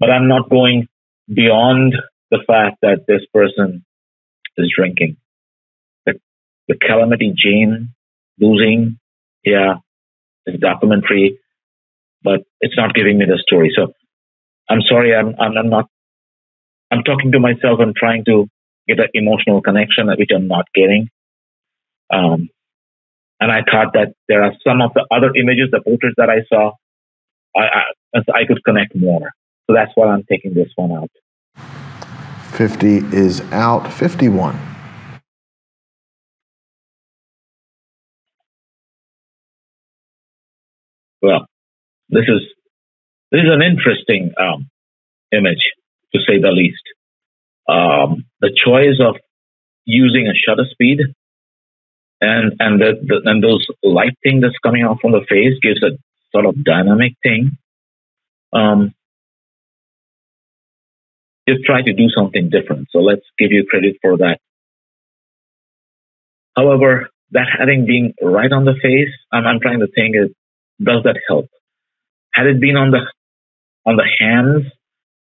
but I'm not going beyond the fact that this person is drinking. The, the Calamity Jane losing, yeah, it's documentary, but it's not giving me the story. So I'm sorry, I'm, I'm, I'm not, I'm talking to myself and trying to get an emotional connection, which I'm not getting. Um, and I thought that there are some of the other images, the portraits that I saw, I, I, I could connect more. So that's why I'm taking this one out. 50 is out. 51. Well, this is this is an interesting um, image, to say the least. Um, the choice of using a shutter speed and and the, and those light thing that's coming out from the face gives a sort of dynamic thing. Um, you've tried to do something different, so let's give you credit for that. However, that having been right on the face, I'm, I'm trying to think: is, does that help? Had it been on the on the hands,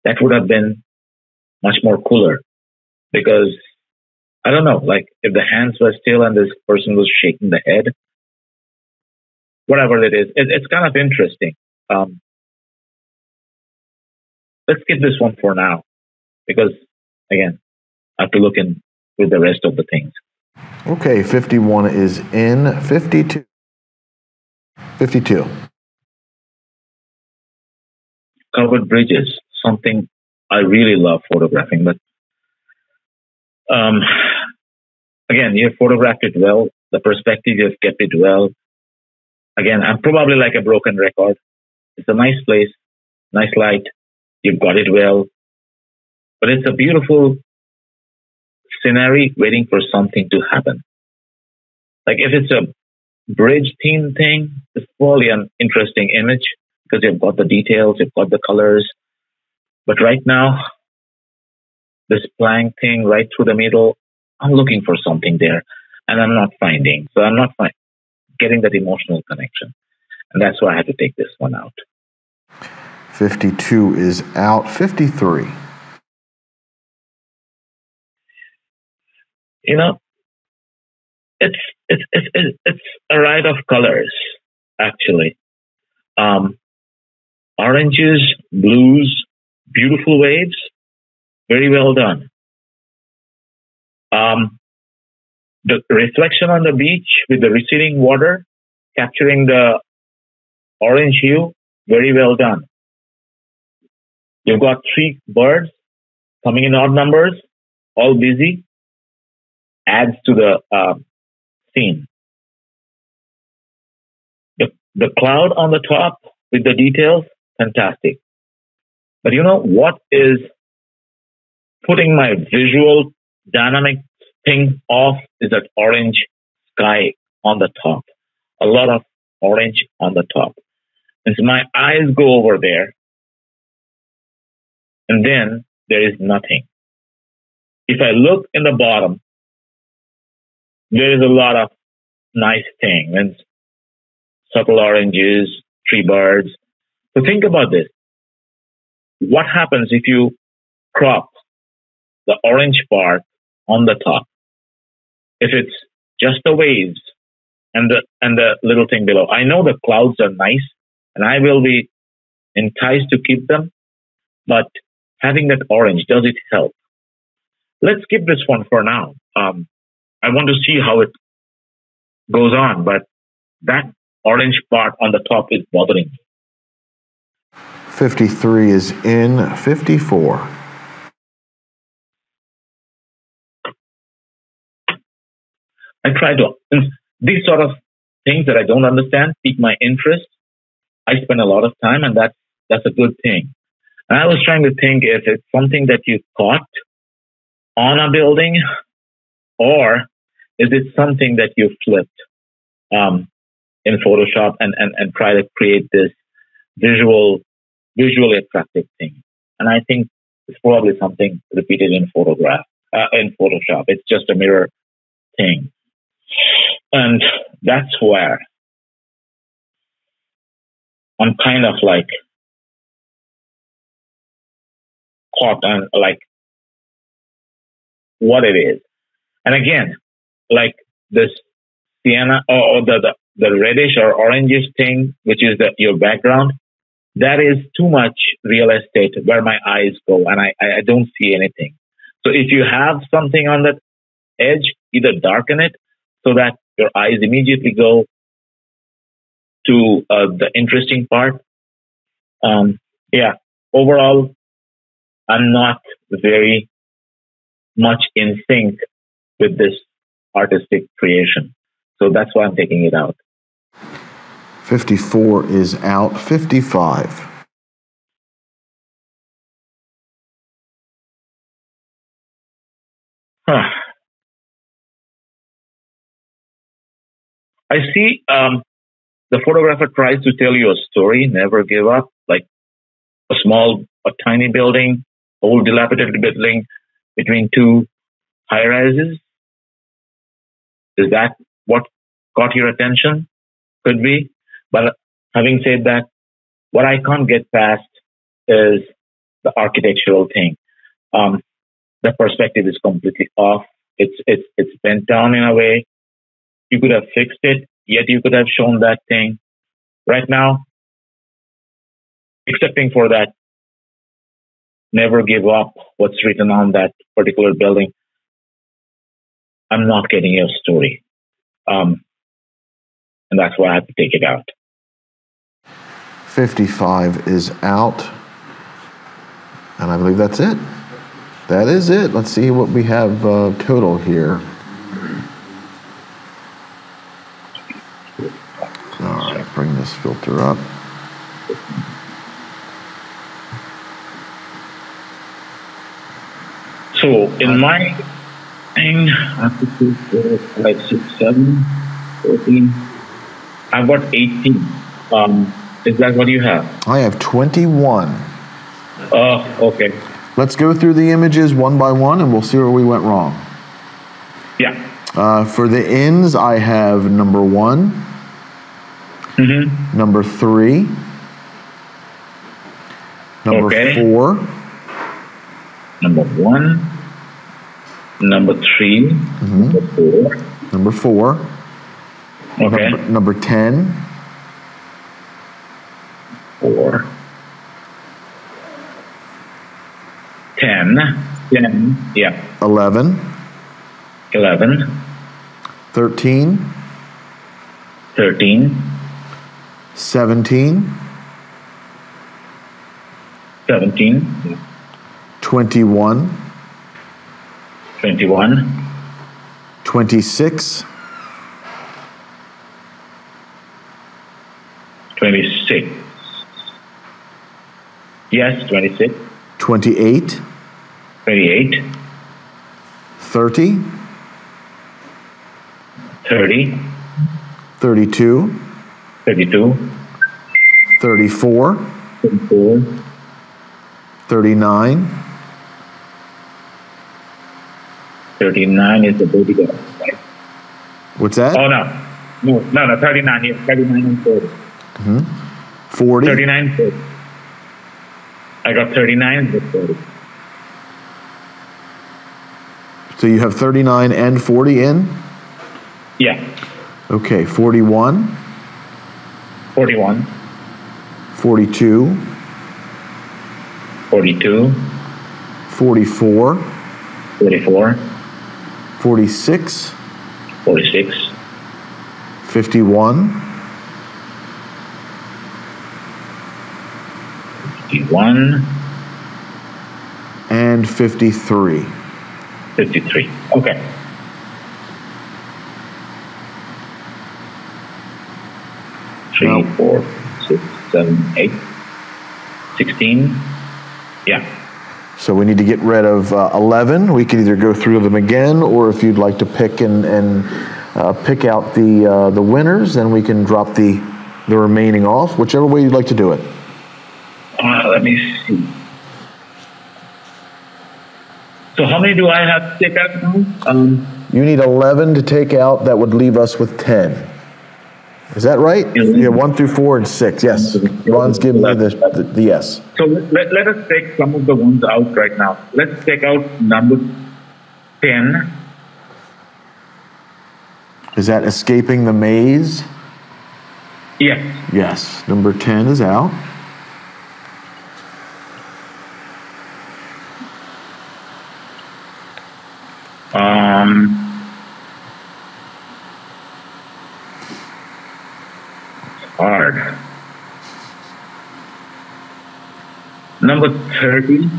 that would have been much more cooler because I don't know, like if the hands were still and this person was shaking the head, whatever it is, it, it's kind of interesting. Um, let's skip this one for now because, again, I have to look in with the rest of the things. Okay, 51 is in. 52. 52. Covered bridges, something I really love photographing, but um, again, you photographed it well. The perspective, you've kept it well. Again, I'm probably like a broken record. It's a nice place, nice light. You've got it well. But it's a beautiful scenery waiting for something to happen. Like if it's a bridge theme thing, it's probably an interesting image because you've got the details, you've got the colors. But right now, this plank thing right through the middle. I'm looking for something there and I'm not finding. So I'm not find, getting that emotional connection. And that's why I had to take this one out. 52 is out. 53. you know, it's it's it's it's a ride of colors actually. Um, oranges, blues, beautiful waves, very well done. Um, the reflection on the beach with the receding water, capturing the orange hue, very well done. You've got three birds coming in odd numbers, all busy, adds to the uh, scene. The, the cloud on the top with the details, fantastic. But you know what is putting my visual dynamic thing off is that orange sky on the top. A lot of orange on the top. And so my eyes go over there and then there is nothing. If I look in the bottom, there is a lot of nice things and subtle oranges, tree birds. So think about this. What happens if you crop the orange part on the top? If it's just the waves and the and the little thing below. I know the clouds are nice and I will be enticed to keep them, but having that orange, does it help? Let's skip this one for now. Um, I want to see how it goes on, but that orange part on the top is bothering me. 53 is in 54. I try to, these sort of things that I don't understand pique my interest. I spend a lot of time and that's, that's a good thing. And I was trying to think if it's something that you caught on a building or is it something that you flipped um, in Photoshop and, and, and try to create this visual, visually attractive thing? And I think it's probably something repeated in photograph, uh, in Photoshop. It's just a mirror thing. And that's where I'm kind of like caught on like what it is. And again, like this sienna or, the, the, the reddish or orangish thing, which is the, your background, that is too much real estate where my eyes go and I, I don't see anything. So if you have something on that edge, either darken it so that your eyes immediately go to uh, the interesting part. Um, yeah, overall, I'm not very much in sync with this artistic creation. So that's why I'm taking it out. 54 is out. 55. Huh. I see um, the photographer tries to tell you a story, never give up, like a small, a tiny building, old dilapidated building between two high rises. Is that what caught your attention? Could be. But having said that, what I can't get past is the architectural thing. Um, the perspective is completely off. It's, it's, it's bent down in a way you could have fixed it, yet you could have shown that thing. Right now, excepting for that, never give up what's written on that particular building. I'm not getting your story. Um, and that's why I have to take it out. 55 is out. And I believe that's it. That is it. Let's see what we have uh, total here. bring this filter up. So in my thing, I have to put like six, seven, 14. I've got 18. Um, is that what you have? I have 21. Oh, uh, okay. Let's go through the images one by one and we'll see where we went wrong. Yeah. Uh, for the ins, I have number one, Mm-hmm. Number three. Number okay. four. Number one. Number 3 Number four. Number four. Okay. Number, number 10. Four. 10. 10. Yeah. 11. 11. 13. 13. 17. 17. 21. 21. 26. 26. Yes, 26. 28. 28. 30. 30. 32. 32. 34. 34. 39. 39 is the girl, right? What's that? Oh, no. No, no, no, 39. Yes, 39 and 40. Hmm, 40. 39 40. I got 39 and 40. So you have 39 and 40 in? Yeah. Okay, 41, 41, 42, 42, 44, 44, 46, 46, 51, 51, and 53. 53. Okay. Three, four, six, seven, eight, 16. Yeah. So we need to get rid of uh, 11. We can either go through them again, or if you'd like to pick and, and uh, pick out the, uh, the winners, then we can drop the, the remaining off, whichever way you'd like to do it. Uh, let me see. So how many do I have to take out? Um, You need 11 to take out, that would leave us with 10. Is that right? Yeah, 1 through 4 and 6, yes. Ron's giving me the, the, the yes. so let, let, let us take some of the ones out right now. Let's take out number 10. Is that escaping the maze? Yes. Yes. Number 10 is out. Um, hard. Number 30.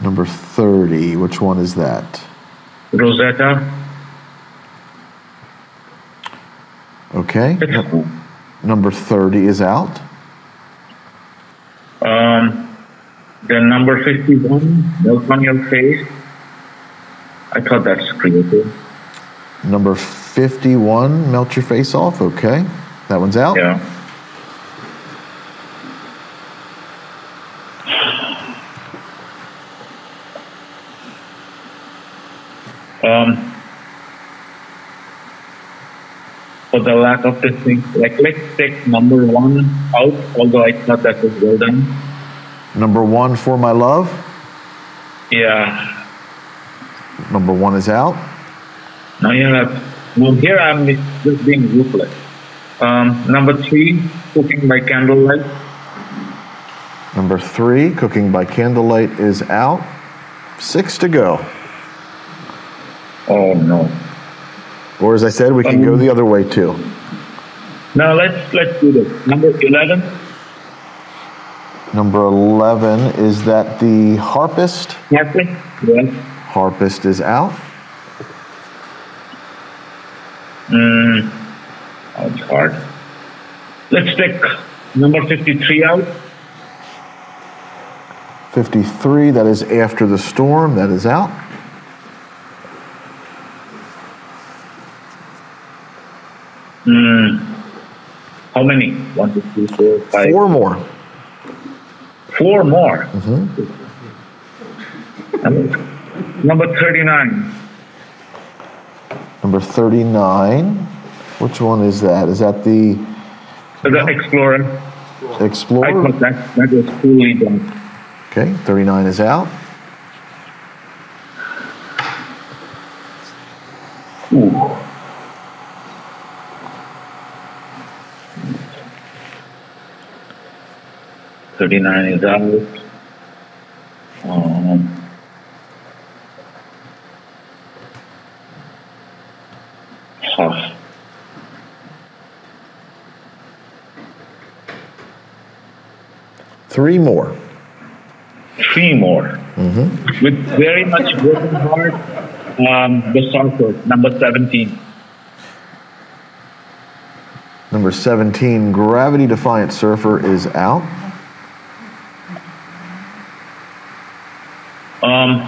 Number 30, which one is that? Rosetta. Okay. Number 30 is out. um, then number 51, milk on your face. I thought that's creative. Number 51, melt your face off. Okay. That one's out. Yeah. Um, for the lack of this thing, like let's take number one out, although I thought that was well done. Number one, for my love. Yeah. Number one is out. Now you have, now here I'm just being ruthless. Um, number three, cooking by candlelight. Number three, cooking by candlelight is out. Six to go. Oh no. Or as I said, we can go the other way too. Now let's let's do this. Number eleven. Number 11, is that the harpist? Harpist. Yes. Harpist is out. Mm, that's hard. Let's take number fifty-three out. 53, that is after the storm, that is out. Mm. How many? One, two, three, four, five. Four more. Four more. Number, number thirty-nine number 39. Which one is that? Is that the. The Explorer. Explorer? I that, that was fully done. Okay, 39 is out. Ooh. Thirty-nine is out. Um, huh. Three more. Three more. With very much working hard. Um, the Sarko, number 17. Number 17, Gravity Defiant Surfer is out. Um,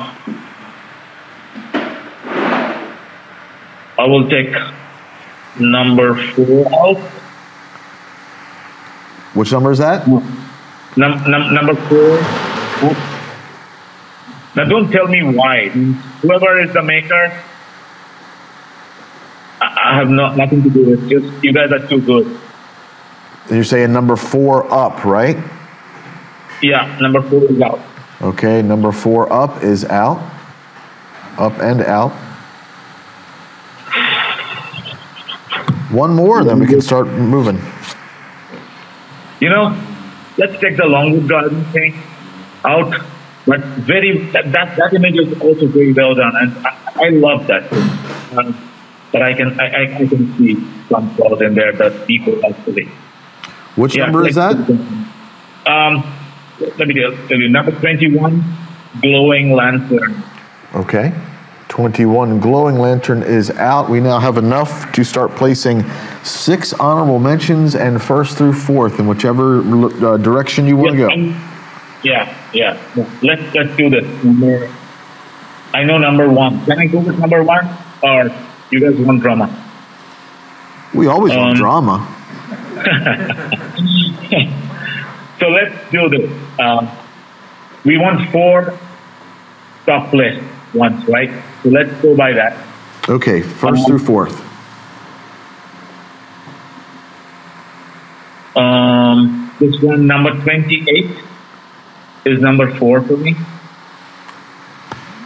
I will take number four out. Which number is that? Num- num- number four. Now, don't tell me why. Whoever is the maker, I, I have no, nothing to do with. Just you guys are too good. You're saying number four up, right? Yeah, number four is out. Okay, number four up is out. Up and out. One more, and then we can start moving. You know, let's take the Longwood Garden thing out. But very that that, that image is also very well done, and I, I love that. Thing. Um, but I can I, I, I can see some flaws in there that people actually. Which Yeah, number is that? Um, let me tell tell you, number twenty-one, glowing lantern. Okay. 21 Glowing Lantern is out. We now have enough to start placing six honorable mentions and first through fourth in whichever uh, direction you want to Yeah, go. yeah, yeah. Let's let's do this. I know number one. Can I go with number one, or you guys want drama? We always want Um, drama. [laughs] So let's do this. Um, we want four top list ones, right? So let's go by that. Okay, first um, through fourth. Um, this one, number 28, is number four for me.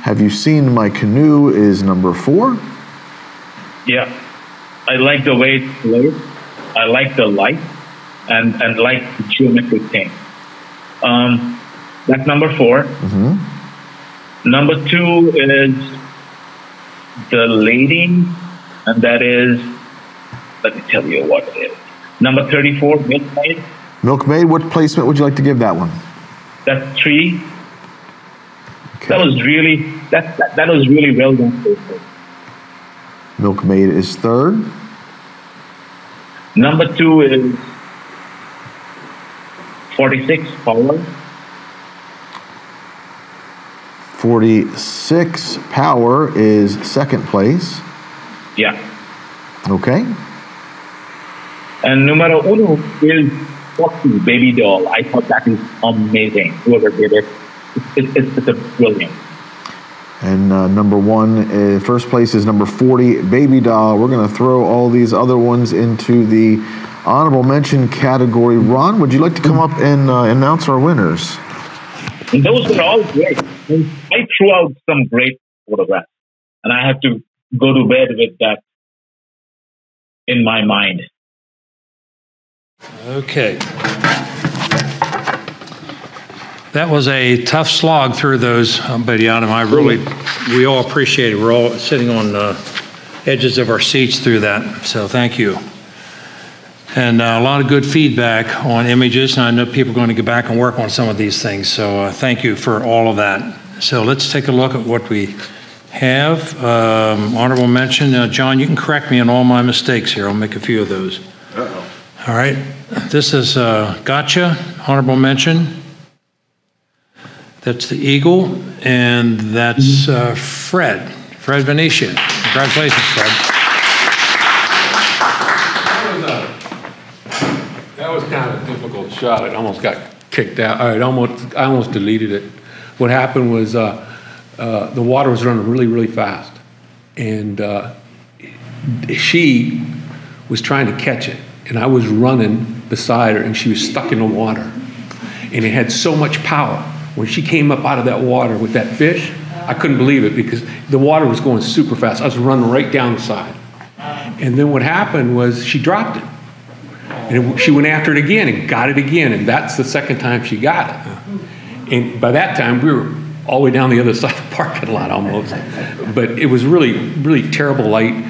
Have you seen my canoe? Is number four. Yeah. I like the way it's played. I like the light and, and like the geometric thing. Um, that's number 4 Number two is the lady, and that is, let me tell you what it is. Number 34, Milkmaid. Milkmaid, what placement would you like to give that one? That's three. That was really that, that that was really well done. Milkmaid is third. Number two is forty-six power. 46 Power is second place. Yeah, Okay. and numero uno is Foxy Baby Doll. I thought that is amazing. Whoever did it, it's, it's, it's a brilliant. And uh, number one, uh, first place is number 40, Baby Doll. We're going to throw all these other ones into the honorable mention category. Ron, would you like to come up and uh, announce our winners? Those were all great. I threw out some great photographs, and I have to go to bed with that in my mind. Okay. That was a tough slog through those, um, Adam, I really, we all appreciate it. We're all sitting on the edges of our seats through that, so thank you. And uh, a lot of good feedback on images, and I know people are going to get back and work on some of these things, so uh, thank you for all of that. So let's take a look at what we have. Um, Honorable mention, uh, John, you can correct me on all my mistakes here. I'll make a few of those. All right, this is uh, Gotcha, honorable mention. That's the Eagle, and that's uh, Fred, Fred Venetian. Congratulations, Fred. That was kind of a difficult shot. It almost got kicked out. I almost, I almost deleted it. What happened was uh, uh, the water was running really, really fast, and uh, she was trying to catch it, and I was running beside her, and she was stuck in the water, and it had so much power. When she came up out of that water with that fish, I couldn't believe it because the water was going super fast. I was running right down the side. And then what happened was she dropped it. And she went after it again and got it again. And that's the second time she got it. And by that time, we were all the way down the other [laughs] side of the parking lot almost. But it was really, really terrible light.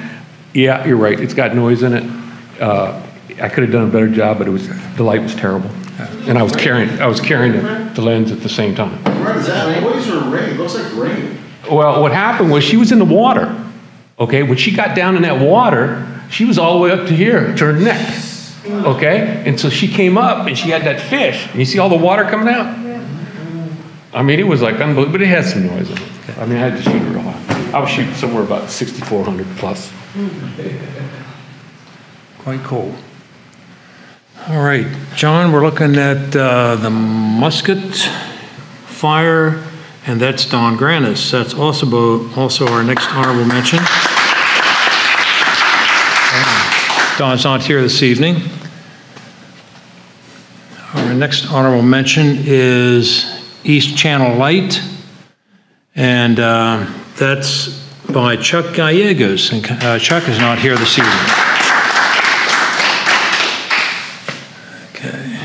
Yeah, you're right. It's got noise in it. Uh, I could have done a better job, but it was the light was terrible. And I was carrying I was carrying the, the lens at the same time. Where is that noise or rain? It looks like rain. Well, what happened was she was in the water. Okay, when she got down in that water, she was all the way up to here, to her neck. Okay, and so she came up and she had that fish, and you see all the water coming out. I mean, it was like unbelievable, but it had some noise in it. I mean, I had to shoot it real high. I was shooting somewhere about 6,400 plus. Quite cool. All right, John, we're looking at uh, the musket fire, and that's Don Granis. That's also, also our next honorable mention. Don's not here this evening. Our next honorable mention is East Channel Light, and uh, that's by Chuck Gallegos. And uh, Chuck is not here this evening. Okay.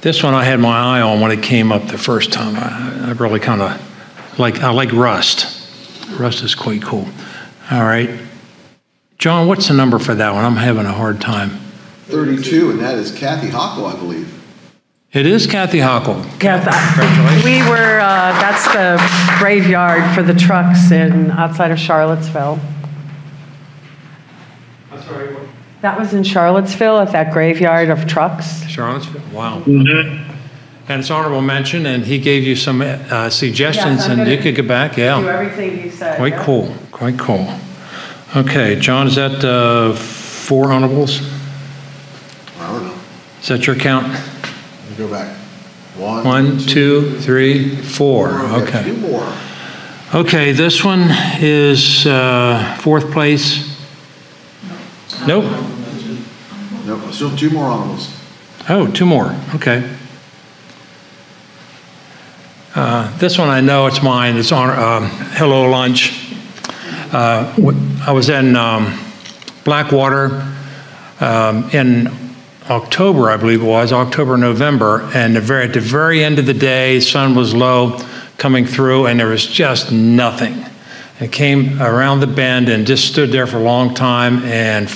This one I had my eye on when it came up the first time. I, I really kind of like, I like Rust. Rust is quite cool. All right. John, what's the number for that one? I'm having a hard time. 32, and that is Kathy Hockle, I believe. It is Kathy Hockle. Yeah, that- we were, uh, that's the graveyard for the trucks in, outside of Charlottesville. I'm sorry, what? That was in Charlottesville at that graveyard of trucks. Charlottesville? Wow. And it's honorable mention, and he gave you some uh, suggestions, Yes, and you could get back, Yeah. Do yeah. everything you said. Quite yeah. cool, quite cool. Okay, John, is that uh, four honorables? I don't know. Is that your count? Let me go back. One, One, two, three, four, four. Got Two okay. more. Okay, this one is uh, fourth place. Nope. Nope, still two more honorables. Oh, two more, okay. Uh, This one I know it's mine, it's on um, Hello Lunch. Uh, I was in um, Blackwater um, in October, I believe it was, October, November, and the very, at the very end of the day, sun was low coming through, and there was just nothing. It came around the bend and just stood there for a long time and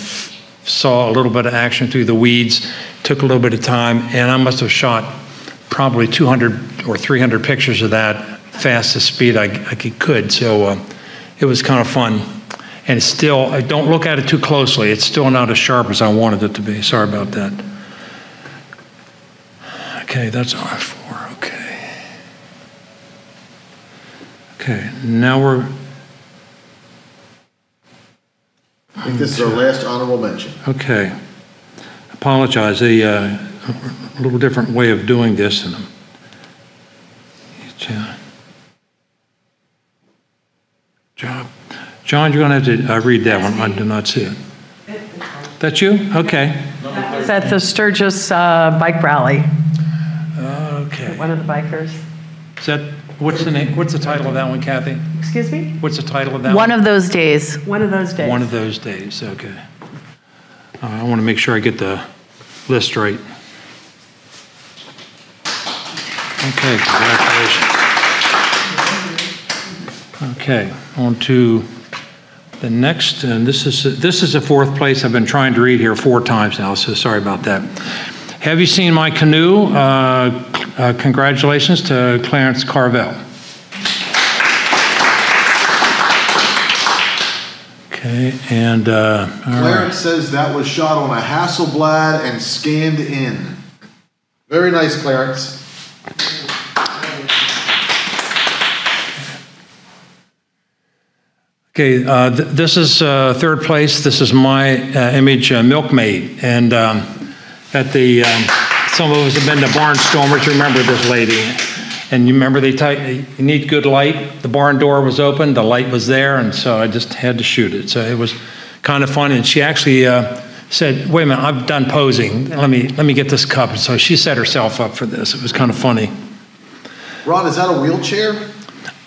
saw a little bit of action through the weeds. Took a little bit of time, and I must have shot probably 200 or 300 pictures of that fastest speed I, I could. So uh, it was kind of fun. And it's still, I don't look at it too closely. It's still not as sharp as I wanted it to be. Sorry about that. Okay, that's R4. Okay. Okay, now we're, I think this is our last honorable mention. okay. Apologize, a, uh, a little different way of doing this. And, yeah. Job. John, you're going to have to uh, read that one. I do not see it. That's you? Okay. It's at the Sturgis uh, Bike Rally, Okay. one of the bikers. Is that, what's the name, what's the title of that one, Kathy? Excuse me? What's the title of that One one? of those days. One of those days. One of those days, okay. Uh, I want to make sure I get the list right. Okay, congratulations. Okay, on to the next, and this is, this is the fourth place I've been trying to read here four times now, so sorry about that. Have you seen my canoe? Uh, uh, Congratulations to Clarence Carvel. Okay, and, uh, all right. Clarence says that was shot on a Hasselblad and scanned in. Very nice, Clarence. Okay, uh, th- this is uh, third place. This is my uh, image, uh, Milkmaid. And um, at the, um, some of us have been to Barnstormers, you remember this lady. And you remember they tell you, need good light. The barn door was open, the light was there, and so I just had to shoot it. So it was kind of fun. And she actually uh, said, wait a minute, I've done posing. Let me, let me get this cup. So she set herself up for this. It was kind of funny. Ron, is that a wheelchair?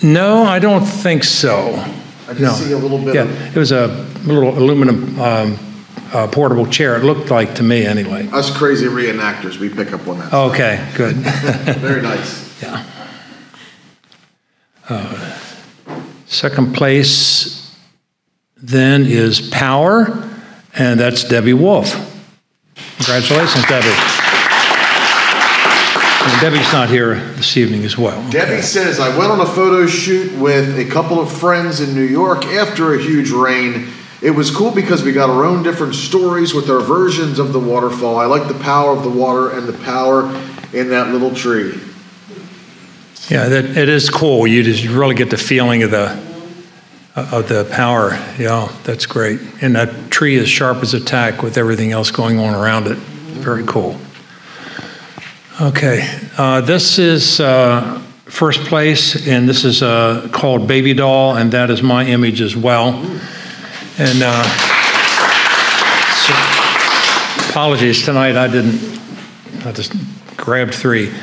No, I don't think so. I can No. see a little bit Yeah, of, it was a little aluminum um, uh, portable chair, it looked like to me, anyway. us crazy reenactors, we pick up on that. Okay, good. [laughs] [laughs] Very nice. Yeah. Uh, Second place then is Power, and that's Debbie Wolf. Congratulations, Debbie. And Debbie's not here this evening as well. Debbie says, I went on a photo shoot with a couple of friends in New York after a huge rain. It was cool because we got our own different stories with our versions of the waterfall. I like the power of the water and the power in that little tree. Yeah, that, it is cool. You just really get the feeling of the, of the power. Yeah, that's great. And that tree is sharp as a tack with everything else going on around it. Very cool. Okay, uh, this is uh, first place, and this is uh, called Baby Doll, and that is my image as well. And uh, so- apologies tonight, I didn't, I just grabbed three.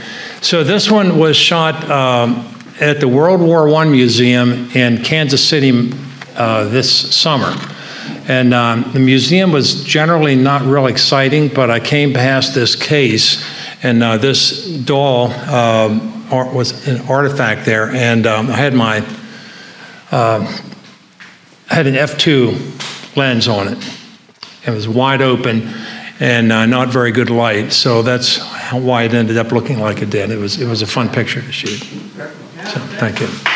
So this one was shot um, at the World War I Museum in Kansas City uh, this summer. And um, the museum was generally not real exciting, but I came past this case, and uh, this doll um, was an artifact there, and um, I had my uh, I had an f2 lens on it. It was wide open and uh, not very good light, so that's why it ended up looking like it did. It was it was a fun picture to shoot. So thank you.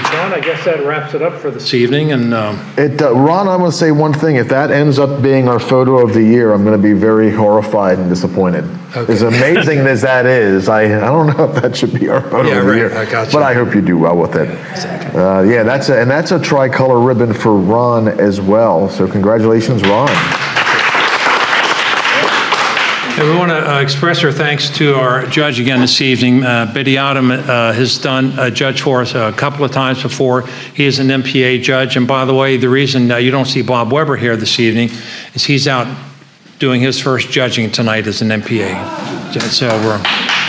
John, I guess that wraps it up for this evening, and. Um, It, uh, Ron, I'm going to say one thing. If that ends up being our photo of the year, I'm going to be very horrified and disappointed. As amazing as that is, I, I don't know if that should be our photo Yeah, of the right. year. I got you. But I hope you do well with it. Uh, yeah, that's a, and that's a tricolor ribbon for Ron as well. So congratulations, Ron. And we want to uh, express our thanks to our judge again this evening. Uh, Biddy Adam uh, has done a judge for us a couple of times before. He is an MPA judge. And by the way, the reason uh, you don't see Bob Weber here this evening is he's out doing his first judging tonight as an MPA. So we're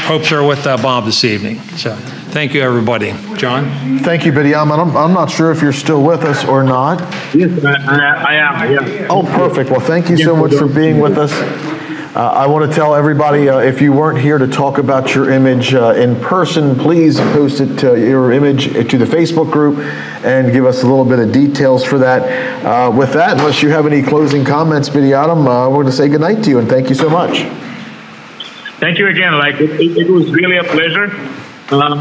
hopes are with uh, Bob this evening. So thank you, everybody. John? Thank you, Biddy. I'm, I'm, I'm not sure if you're still with us or not. Yes, I, I, I am. Yeah. Oh, perfect. Well, thank you so much for being with us. Uh, I want to tell everybody, uh, if you weren't here to talk about your image uh, in person, please post it to your image to the Facebook group and give us a little bit of details for that. Uh, with that, unless you have any closing comments, Biddy Adam, uh, we're going to say goodnight to you and thank you so much. Thank you again. Like it, it, was really a pleasure. Um,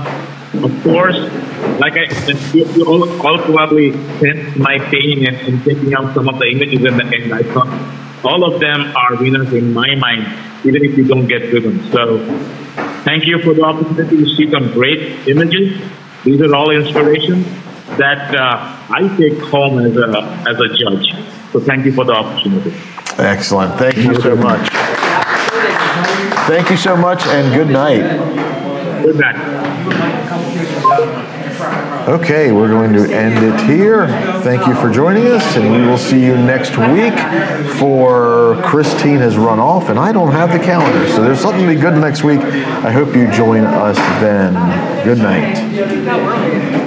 of course, like I, you, all, all probably sense my pain and, and taking out some of the images and, and I thought all of them are winners in my mind, even if you don't get ribbons. So thank you for the opportunity to see some great images. These are all inspirations that uh, I take home as a as a judge. So thank you for the opportunity. Excellent. Thank you so much. Thank you so much and good night. Good night. Okay, we're going to end it here. Thank you for joining us, and we will see you next week for Christine has run off, and I don't have the calendar, so there's something to be good next week. I hope you join us then. Good night.